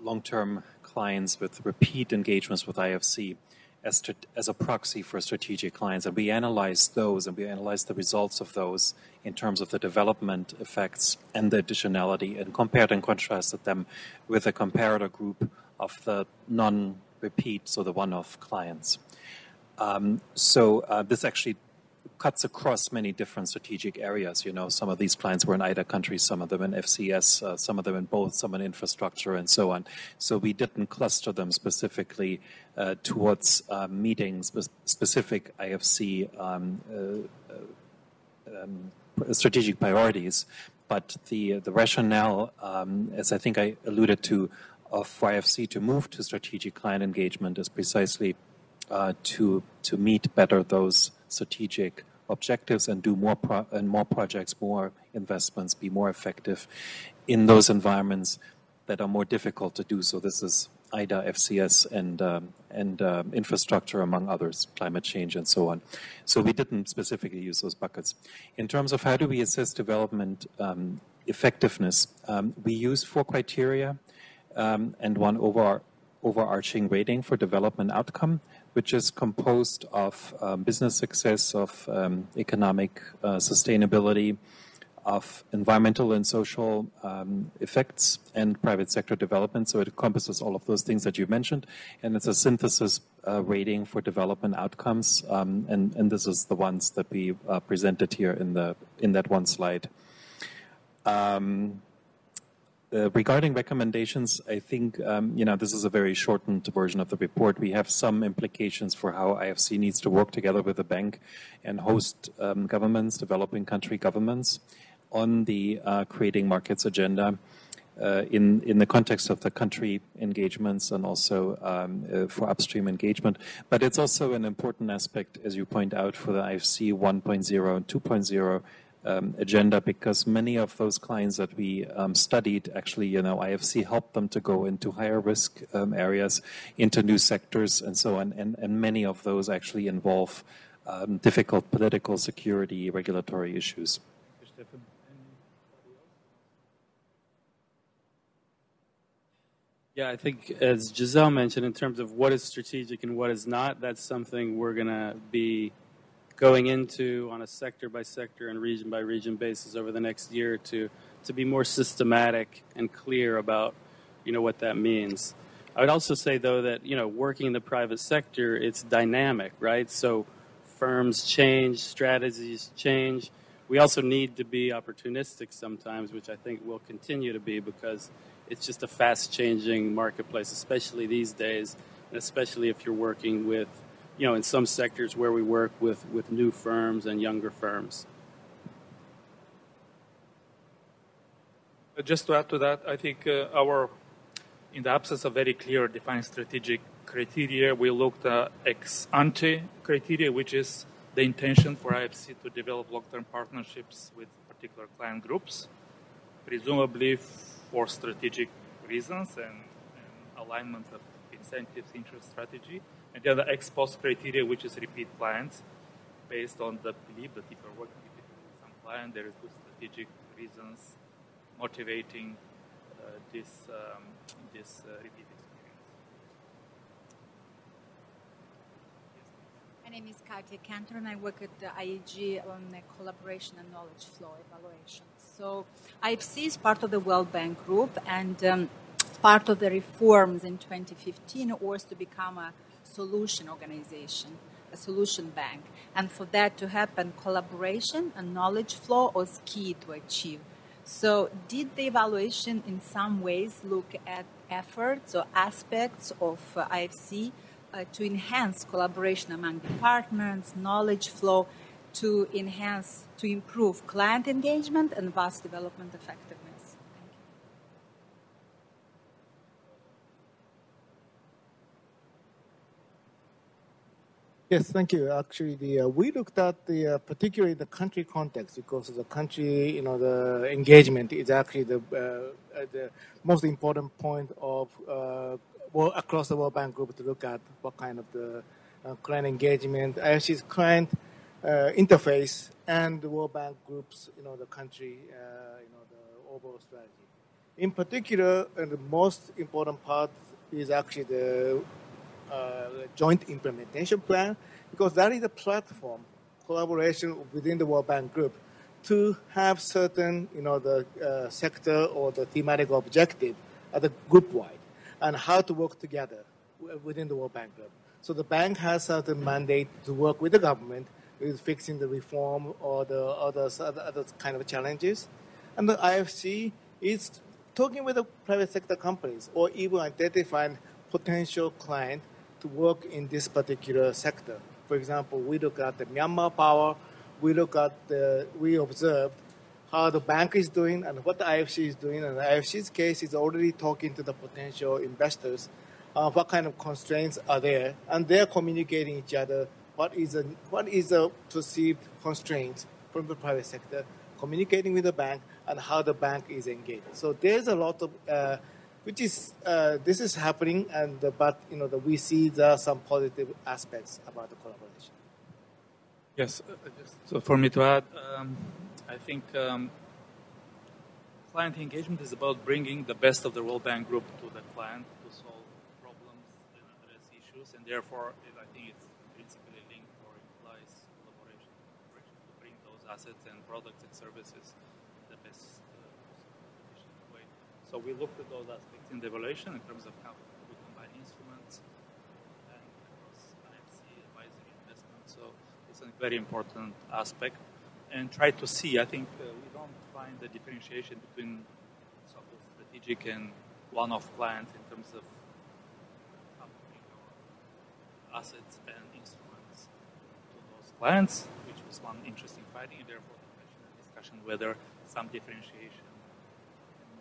long-term clients with repeat engagements with IFC as, as a proxy for strategic clients. And we analyzed those and we analyzed the results of those in terms of the development effects and the additionality and compared and contrasted them with a comparator group of the non repeat, so the one off clients. Um, so uh, this actually cuts across many different strategic areas. You know, some of these clients were in IDA countries, some of them in FCS, uh, some of them in both, some in infrastructure, and so on. So we didn't cluster them specifically uh, towards uh, meeting spe- specific IFC um, um, strategic priorities. But the the rationale, um, as I think I alluded to, of IFC to move to strategic client engagement is precisely uh, to to meet better those strategic objectives and do more pro- and more projects, more investments, be more effective in those environments that are more difficult to do. So this is IDA, FCS, and um, and um, infrastructure, among others, climate change, and so on. So we didn't specifically use those buckets. In terms of how do we assess development um, effectiveness, um, we use four criteria um, and one over, overarching rating for development outcome which is composed of um, business success, of um, economic uh, sustainability, of environmental and social um, effects, and private sector development. So it encompasses all of those things that you mentioned, and it's a synthesis uh, rating for development outcomes. Um, and, and this is the ones that we uh, presented here in the in that one slide. Um, uh, regarding recommendations, I think um, you know this is a very shortened version of the report. We have some implications for how IFC needs to work together with the bank and host um, governments, developing country governments, on the uh, creating markets agenda. Uh, in in the context of the country engagements and also um, uh, for upstream engagement, but it's also an important aspect, as you point out, for the IFC 1.0 and 2.0 um, agenda because many of those clients that we um, studied actually, you know, IFC helped them to go into higher risk um, areas, into new sectors, and so on. And, and many of those actually involve um, difficult political security regulatory issues. Yeah, I think as Giselle mentioned, in terms of what is strategic and what is not, that's something we're going to be going into on a sector by sector and region by region basis over the next year to to be more systematic and clear about you know what that means. I would also say though that you know working in the private sector it's dynamic, right? So firms change, strategies change. We also need to be opportunistic sometimes, which I think will continue to be because it's just a fast changing marketplace, especially these days, and especially if you're working with you know, in some sectors where we work with, with new firms and younger firms. Just to add to that, I think uh, our, in the absence of very clear defined strategic criteria, we looked at ex ante criteria, which is the intention for IFC to develop long-term partnerships with particular client groups, presumably for strategic reasons and, and alignment of incentives, interest strategy And the ex post criteria, which is repeat clients, based on the belief that if you're working with some client, there is good strategic reasons motivating uh, this, um, this uh, repeat experience. My name is Katya Cantor, and I work at the IEG on the collaboration and knowledge flow evaluation. So, IFC is part of the World Bank Group, and um, part of the reforms in 2015 was to become a solution organization, a solution bank. And for that to happen, collaboration and knowledge flow was key to achieve. So, did the evaluation in some ways look at efforts or aspects of uh, IFC uh, to enhance collaboration among departments, knowledge flow, to enhance, to improve client engagement and VAS development effectiveness? Yes, thank you. Actually, the, uh, we looked at the uh, particularly the country context because the country, you know, the engagement is actually the uh, the most important point of uh, well, across the World Bank Group to look at what kind of the uh, client engagement, IFC's client uh, interface, and the World Bank Group's, you know, the country, you know, the overall strategy. In particular, and the most important part is actually the uh, joint implementation plan because that is a platform collaboration within the World Bank Group to have certain, you know, the uh, sector or the thematic objective at the group wide and how to work together within the World Bank Group. So the bank has certain mandate to work with the government with fixing the reform or the other, other kind of challenges. And the IFC is talking with the private sector companies or even identifying potential client to work in this particular sector. For example, we look at the Myanmar power, we look at the, we observed how the bank is doing and what the IFC is doing. And the IFC's case is already talking to the potential investors. Uh, what kind of constraints are there? And they're communicating each other. What is a, what is a perceived constraint from the private sector? Communicating with the bank and how the bank is engaged. So there's a lot of uh, which is uh, this is happening, and uh, but you know we see there are some positive aspects about the collaboration. Yes. Uh, so for me to add, um, I think um, client engagement is about bringing the best of the World Bank Group to the client to solve problems and address issues, and therefore I think it's principally linked or implies collaboration to bring those assets and products and services the best uh, way. So we looked at those aspects in the evaluation in terms of how we combine instruments and across IFC advisory investment. So it's a very important aspect. And try to see, I think uh, we don't find the differentiation between sort of strategic and one-off clients in terms of assets and instruments to those clients, which was one interesting finding. And therefore, the question and discussion whether some differentiation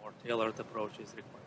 more tailored approach is required.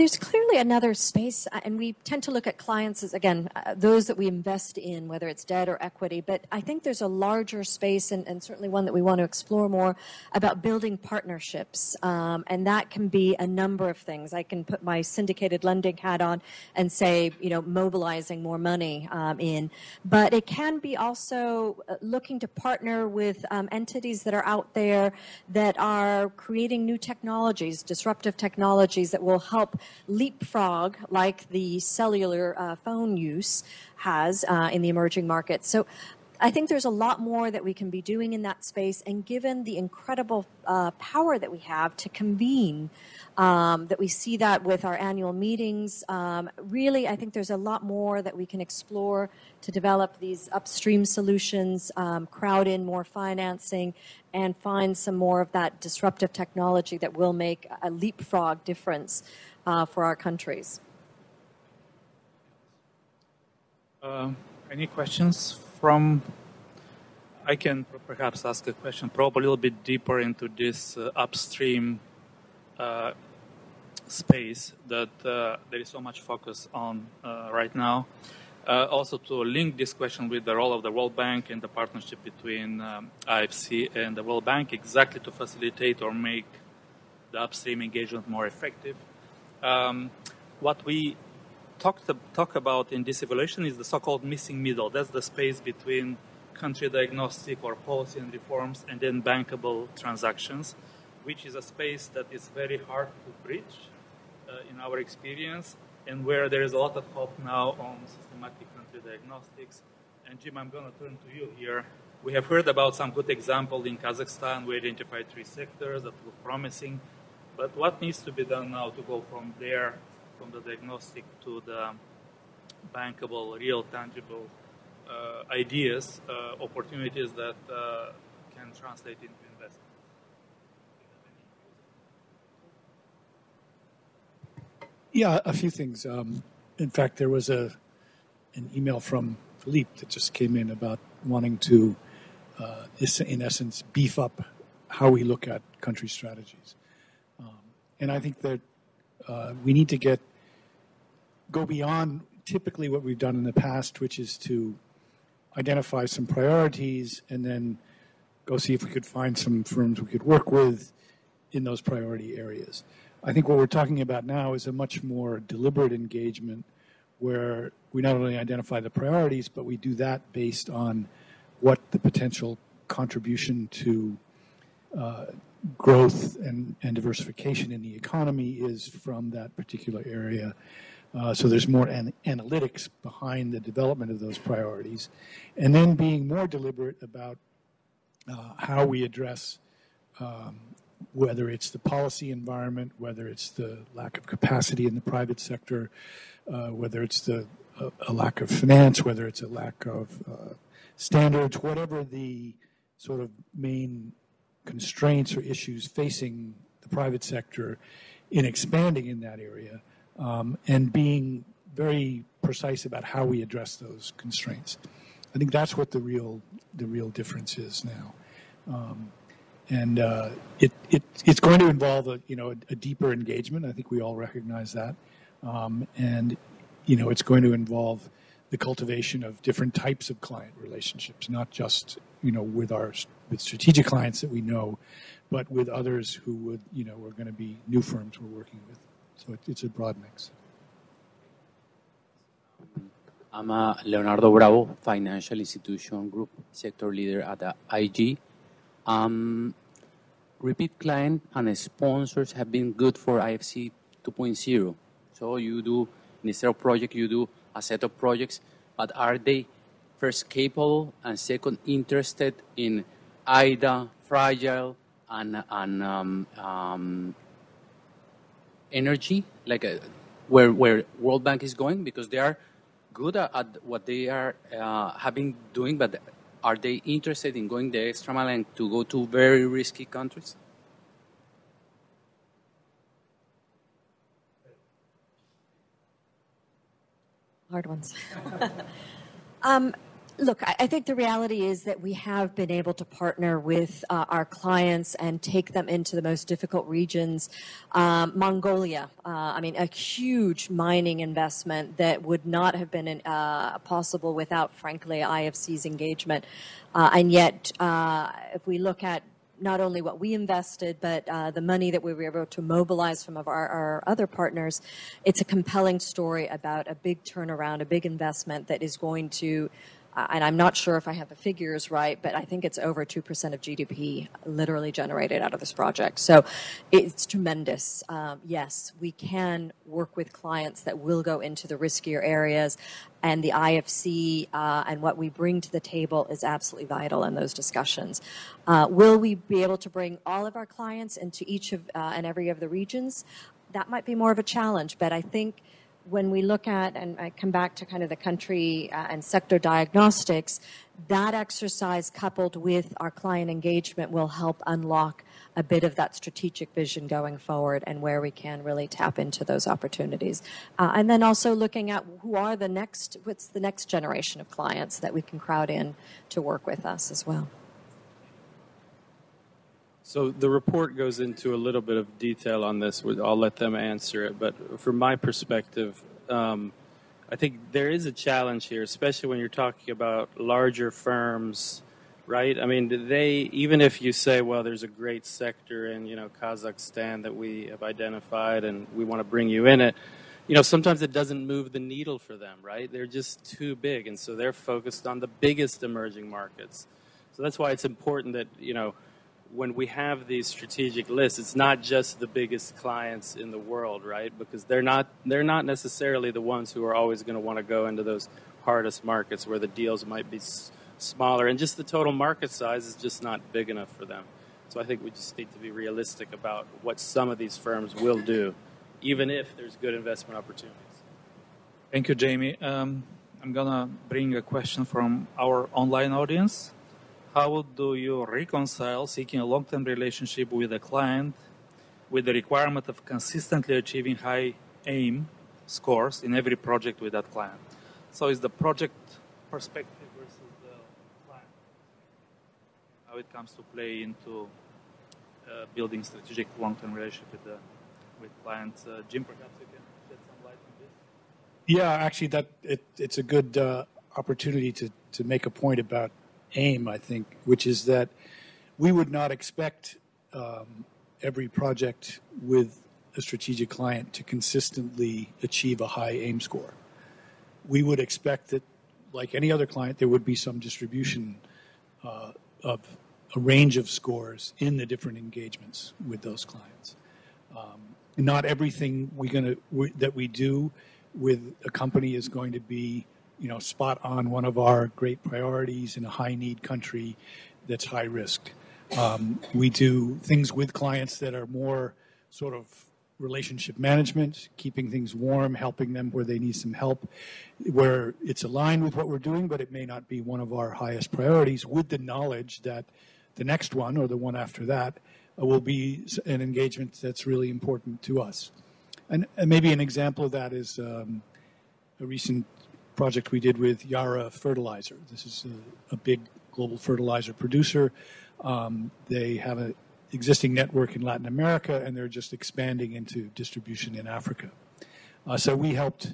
There's clearly another space, uh, and we tend to look at clients as, again, uh, those that we invest in, whether it's debt or equity. But I think there's a larger space, and, and certainly one that we want to explore more, about building partnerships. Um, and that can be a number of things. I can put my syndicated lending hat on and say, you know, mobilizing more money um, in. But it can be also uh, looking to partner with um, entities that are out there that are creating new technologies, disruptive technologies that will help leapfrog like the cellular uh, phone use has uh, in the emerging markets. So I think there's a lot more that we can be doing in that space, and given the incredible uh, power that we have to convene, um, that we see that with our annual meetings. Um, really, I think there's a lot more that we can explore to develop these upstream solutions, um, crowd in more financing, and find some more of that disruptive technology that will make a leapfrog difference uh, for our countries. Uh, any questions from? I can perhaps ask a question, probably a little bit deeper into this uh, upstream uh, space that uh, there is so much focus on uh, right now. also, to link this question with the role of the World Bank and the partnership between um, IFC and the World Bank, exactly to facilitate or make the upstream engagement more effective um, what we talk, to, talk about in this evaluation is the so-called missing middle. That's the space between country diagnostic or policy and reforms and then bankable transactions, which is a space that is very hard to bridge uh, in our experience and where there is a lot of hope now on systematic country diagnostics. And Jim, I'm going to turn to you here. We have heard about some good examples in Kazakhstan. We identified three sectors that look promising. But what needs to be done now to go from there, from the diagnostic to the bankable, real, tangible uh, ideas, uh, opportunities that uh, can translate into investment? Yeah, a few things. Um, in fact, there was a an email from Philippe that just came in about wanting to, uh, in essence, beef up how we look at country strategies. And I think that uh, we need to get go beyond typically what we've done in the past, which is to identify some priorities and then go see if we could find some firms we could work with in those priority areas. I think what we're talking about now is a much more deliberate engagement where we not only identify the priorities, but we do that based on what the potential contribution to uh, growth and, and, diversification in the economy is from that particular area. Uh, so there's more an- analytics behind the development of those priorities. And then being more deliberate about uh, how we address um, whether it's the policy environment, whether it's the lack of capacity in the private sector, uh, whether it's the a, a, lack of finance, whether it's a lack of uh, standards, whatever the sort of main constraints or issues facing the private sector in expanding in that area, um, and being very precise about how we address those constraints. I think that's what the real the real difference is now. Um, and uh, it, it, it's going to involve a you know a, a, deeper engagement. I think we all recognize that, um, and you know it's going to involve the cultivation of different types of client relationships, not just you know with our with strategic clients that we know, but with others who would you know are going to be new firms we're working with. So it, it's a broad mix. I'm a Leonardo Bravo, Financial Institution Group Sector Leader at the IEG. Um, repeat client and sponsors have been good for IFC 2.0. So you do, instead of project, you do a set of projects, but are they first capable and second interested in either fragile, and, and um, um, energy, like a, uh, where, where World Bank is going? Because they are good at, at what they are uh, have been doing, but are they interested in going the extra mile and to go to very risky countries? Hard ones. um, Look, I think the reality is that we have been able to partner with uh, our clients and take them into the most difficult regions. Um, Mongolia, uh, I mean, a huge mining investment that would not have been uh, possible without, frankly, IFC's engagement. Uh, and yet, uh, if we look at not only what we invested, but uh, the money that we were able to mobilize from our, our, other partners. It's a compelling story about a big turnaround, a big investment that is going to and I'm not sure if I have the figures right, but I think it's over 2% of GDP literally generated out of this project. So it's tremendous. Um, yes, we can work with clients that will go into the riskier areas, and the IFC uh, and what we bring to the table is absolutely vital in those discussions. Uh, will we be able to bring all of our clients into each of uh, and every of the regions? That might be more of a challenge, but I think when we look at, and I come back to kind of the country uh, and sector diagnostics, that exercise coupled with our client engagement will help unlock a bit of that strategic vision going forward and where we can really tap into those opportunities. Uh, and then also looking at who are the next, what's the next generation of clients that we can crowd in to work with us as well. So the report goes into a little bit of detail on this. I'll let them answer it. But from my perspective, um, I think there is a challenge here, especially when you're talking about larger firms, right? I mean, they even if you say, well, there's a great sector in you know Kazakhstan that we have identified and we want to bring you in it, you know, sometimes it doesn't move the needle for them, right? They're just too big, and so they're focused on the biggest emerging markets. So that's why it's important that you know when we have these strategic lists, it's not just the biggest clients in the world, right? Because they're not they're not necessarily the ones who are always going to want to go into those hardest markets where the deals might be s- smaller and just the total market size is just not big enough for them. So I think we just need to be realistic about what some of these firms will do, even if there's good investment opportunities. Thank you, Jamie. Um, I'm gonna bring a question from our online audience. How do you reconcile seeking a long-term relationship with a client with the requirement of consistently achieving high AIMM scores in every project with that client? So is the project perspective versus the client how it comes to play into uh, building strategic long-term relationship with the with clients? Uh, Jim, perhaps you can shed some light on this. Yeah, actually, that it, it's a good uh, opportunity to, to make a point about AIMM, I think, which is that we would not expect um, every project with a strategic client to consistently achieve a high AIMM score. We would expect that, like any other client, there would be some distribution uh, of a range of scores in the different engagements with those clients. Um, not everything we gonna we, that we do with a company is going to be you know, spot on one of our great priorities in a high need country that's high risk. Um, we do things with clients that are more sort of relationship management, keeping things warm, helping them where they need some help, where it's aligned with what we're doing, but it may not be one of our highest priorities, with the knowledge that the next one or the one after that uh, will be an engagement that's really important to us. And, and maybe an example of that is um, a recent project we did with Yara Fertilizer. This is a, a big global fertilizer producer. Um, they have an existing network in Latin America, and they're just expanding into distribution in Africa. Uh, so we helped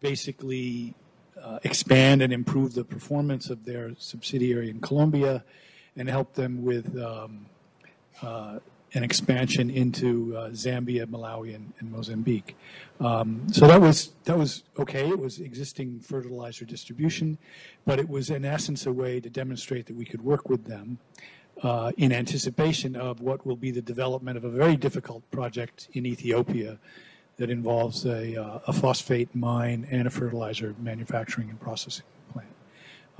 basically uh, expand and improve the performance of their subsidiary in Colombia, and help them with um, uh, an expansion into uh, Zambia, Malawi, and, and Mozambique. Um, so that was that was okay. It was existing fertilizer distribution, but it was in essence a way to demonstrate that we could work with them uh, in anticipation of what will be the development of a very difficult project in Ethiopia that involves a, uh, a phosphate mine and a fertilizer manufacturing and processing plant.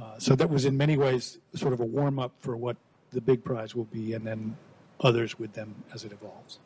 Uh, so that was in many ways sort of a warm up for what the big prize will be, and then others with them as it evolves.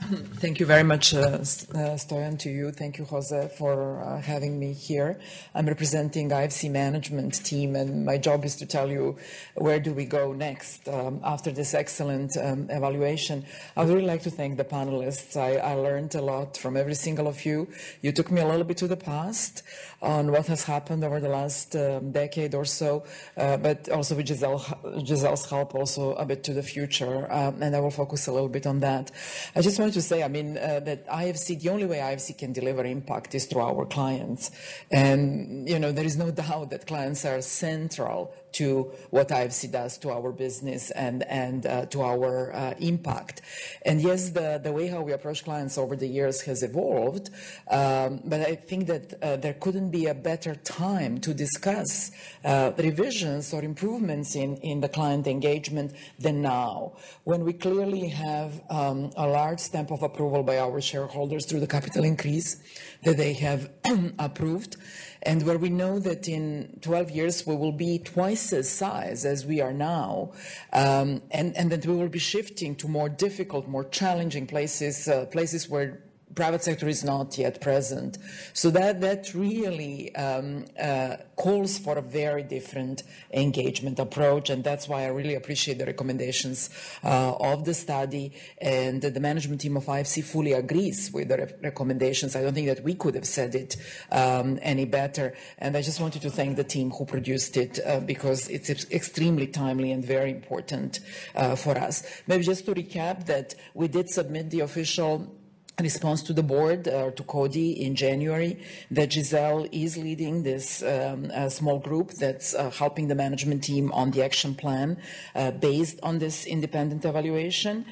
Thank you very much, uh, uh, Stoyan, to you. Thank you, Jose, for uh, having me here. I'm representing IFC management team, and my job is to tell you where do we go next um, after this excellent um, evaluation. I would really like to thank the panelists. I, I, learned a lot from every single of you. You took me a little bit to the past on what has happened over the last um, decade or so, uh, but also with Giselle, Giselle's help, also a bit to the future, um, and I will focus a little bit on that. I just wanted to say, I mean, uh, that IFC, the only way IFC can deliver impact is through our clients. And, you know, there is no doubt that clients are central to what IFC does to our business and, and uh, to our uh, impact. And yes, the, the way how we approach clients over the years has evolved, um, but I think that uh, there couldn't be a better time to discuss uh, revisions or improvements in, in the client engagement than now, when we clearly have um, a large stamp of approval by our shareholders through the capital increase that they have approved and where we know that in 12 years we will be twice as size as we are now, um, and, and that we will be shifting to more difficult, more challenging places, uh, places where private sector is not yet present. So that, that really um, uh, calls for a very different engagement approach, and that's why I really appreciate the recommendations uh, of the study. And the management team of IFC fully agrees with the re- recommendations. I don't think that we could have said it um, any better. And I just wanted to thank the team who produced it uh, because it's extremely timely and very important uh, for us. Maybe just to recap that we did submit the official response to the board uh, to CODE in January that Giselle is leading this um, small group that's uh, helping the management team on the action plan uh, based on this independent evaluation.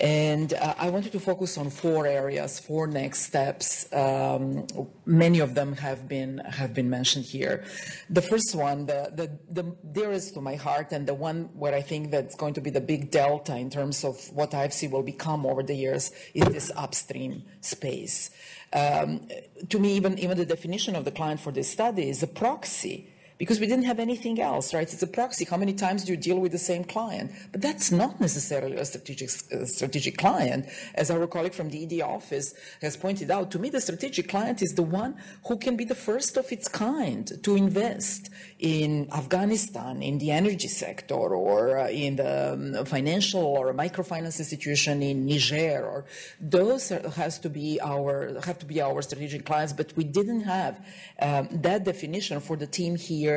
And uh, I wanted to focus on four areas, four next steps. Um, many of them have been have been mentioned here. The first one, the, the, the dearest to my heart, and the one where I think that's going to be the big delta in terms of what IFC will become over the years, is this upstream space. Um, to me, even even the definition of the client for this study is a proxy because we didn't have anything else, right? It's a proxy. How many times do you deal with the same client? But that's not necessarily a strategic, strategic client. As our colleague from the ED office has pointed out, to me, the strategic client is the one who can be the first of its kind to invest in Afghanistan, in the energy sector, or uh, in the um, financial or microfinance institution in Niger. Or those has to be our have to be our strategic clients. But we didn't have um, that definition for the team here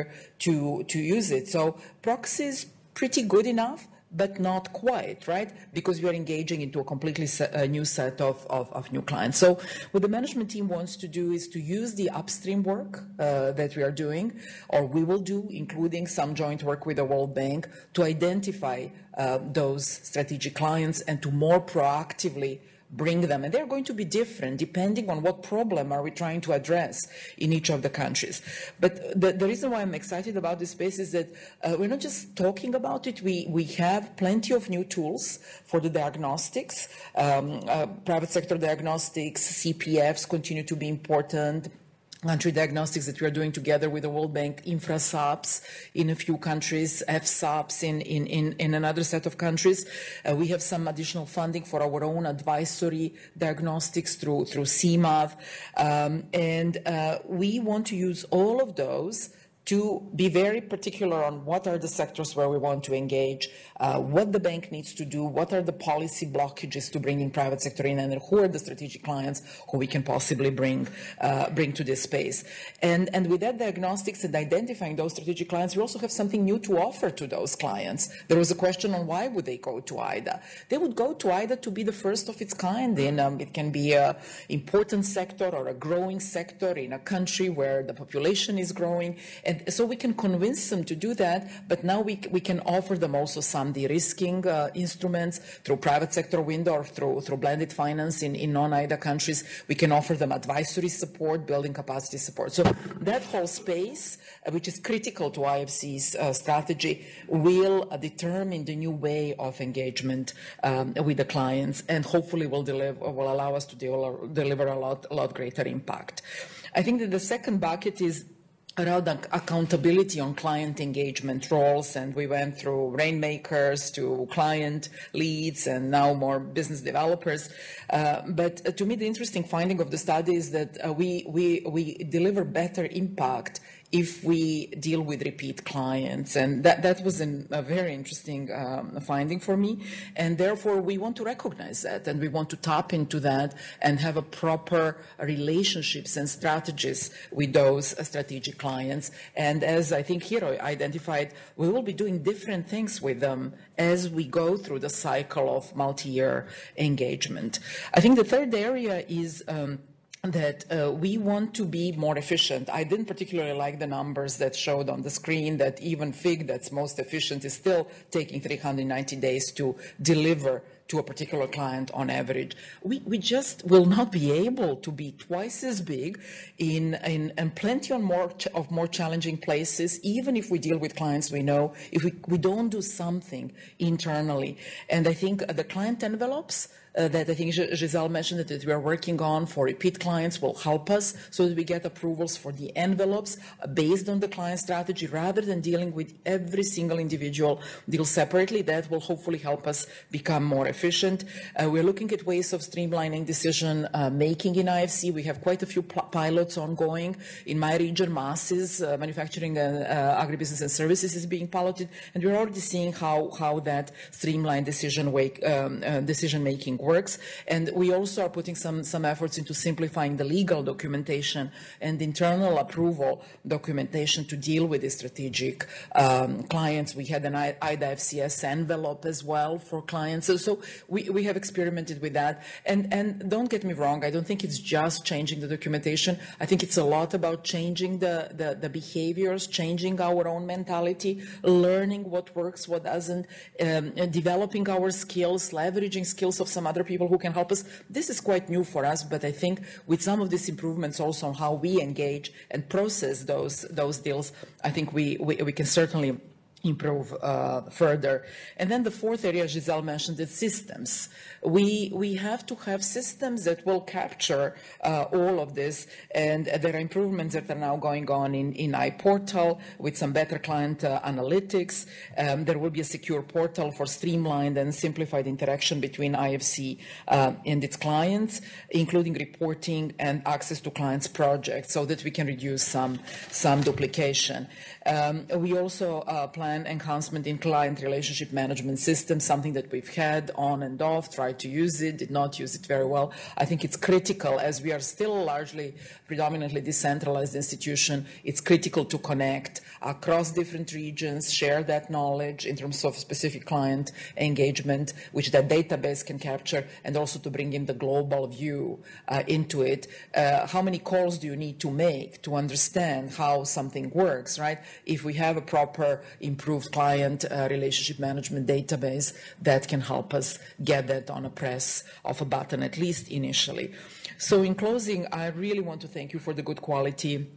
to, to use it. So proxy is pretty good enough, but not quite, right? Because we are engaging into a completely set, new set of, of, of, new clients. So what the management team wants to do is to use the upstream work uh, that we are doing, or we will do, including some joint work with the World Bank, to identify uh, those strategic clients and to more proactively bring them. And they're going to be different depending on what problem are we trying to address in each of the countries. But the, the reason why I'm excited about this space is that uh, we're not just talking about it. We, we have plenty of new tools for the diagnostics. Um, uh, private sector diagnostics, CPFs continue to be important country diagnostics that we are doing together with the World Bank, InfraSAPS in a few countries, FSAPS in, in, in, in another set of countries. Uh, we have some additional funding for our own advisory diagnostics through, through CMAW. Um, and uh, we want to use all of those to be very particular on what are the sectors where we want to engage, uh, what the bank needs to do, what are the policy blockages to bringing private sector in, and who are the strategic clients who we can possibly bring uh, bring to this space. And, and with that diagnostics and identifying those strategic clients, we also have something new to offer to those clients. There was a question on why would they go to IDA. They would go to IDA to be the first of its kind. In um, it can be an important sector or a growing sector in a country where the population is growing. And and so we can convince them to do that, but now we, we can offer them also some de-risking uh, instruments through private sector window or through, through blended finance in, in non-IDA countries. We can offer them advisory support, building capacity support. So that whole space, uh, which is critical to IFC's uh, strategy, will uh, determine the new way of engagement um, with the clients and hopefully will, deliver, will allow us to deliver a lot, a lot greater impact. I think that the second bucket is around accountability on client engagement roles and we went through rainmakers to client leads and now more business developers. Uh, but uh, to me the interesting finding of the study is that uh, we, we, we deliver better impact if we deal with repeat clients. And that, that was an, a very interesting um, finding for me. And therefore, we want to recognize that and we want to tap into that and have a proper relationships and strategies with those strategic clients. And as I think Hiro identified, we will be doing different things with them as we go through the cycle of multi-year engagement. I think the third area is um, that uh, we want to be more efficient. I didn't particularly like the numbers that showed on the screen that even FIG, that's most efficient, is still taking 390 days to deliver to a particular client on average. We, we just will not be able to be twice as big in, in, in plenty of more, of more challenging places, even if we deal with clients we know, if we, we don't do something internally. And I think the client envelopes uh, that I think Giselle mentioned that, that we are working on for repeat clients will help us so that we get approvals for the envelopes based on the client strategy rather than dealing with every single individual deal separately. That will hopefully help us become more efficient. Uh, we're looking at ways of streamlining decision uh, making in IFC. We have quite a few pilots ongoing. In my region, MASIS, uh, manufacturing and uh, agribusiness and services is being piloted, and we're already seeing how, how that streamlined decision, um, uh, decision making works. And we also are putting some, some efforts into simplifying the legal documentation and internal approval documentation to deal with the strategic um, clients. We had an IDA FCS envelope as well for clients. So, so we, we have experimented with that. And, and don't get me wrong, I don't think it's just changing the documentation. I think it's a lot about changing the, the, the behaviors, changing our own mentality, learning what works, what doesn't, um, developing our skills, leveraging skills of some other people who can help us. This is quite new for us, but I think with some of these improvements also on how we engage and process those, those deals, I think we, we, we can certainly improve uh, further. And then the fourth area Giselle mentioned is systems. We, we have to have systems that will capture uh, all of this. And there are improvements that are now going on in, in iPortal with some better client uh, analytics. Um, there will be a secure portal for streamlined and simplified interaction between IFC uh, and its clients, including reporting and access to clients' projects so that we can reduce some, some duplication. Um, we also uh, enhancement in client relationship management system, something that we've had on and off, tried to use it, did not use it very well. I think it's critical as we are still largely predominantly decentralized institution. It's critical to connect across different regions, share that knowledge in terms of specific client engagement, which that database can capture, and also to bring in the global view uh, into it. Uh, how many calls do you need to make to understand how something works, right? if we have a proper improved client uh, relationship management database that can help us get that on a press of a button, at least initially. So in closing, I really want to thank you for the good quality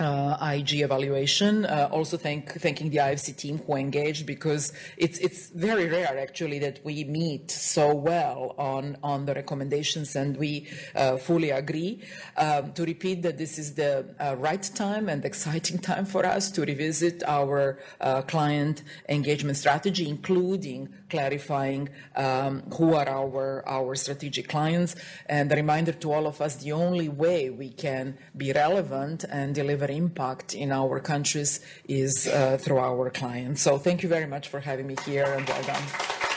uh, IEG evaluation. Uh, also thank, thanking the IFC team who engaged because it's it's very rare actually that we meet so well on on the recommendations and we uh, fully agree. Um, to repeat that this is the uh, right time and exciting time for us to revisit our uh, client engagement strategy, including clarifying um, who are our our strategic clients. And a reminder to all of us: the only way we can be relevant and deliver impact in our countries is uh, through our clients. So thank you very much for having me here and well done.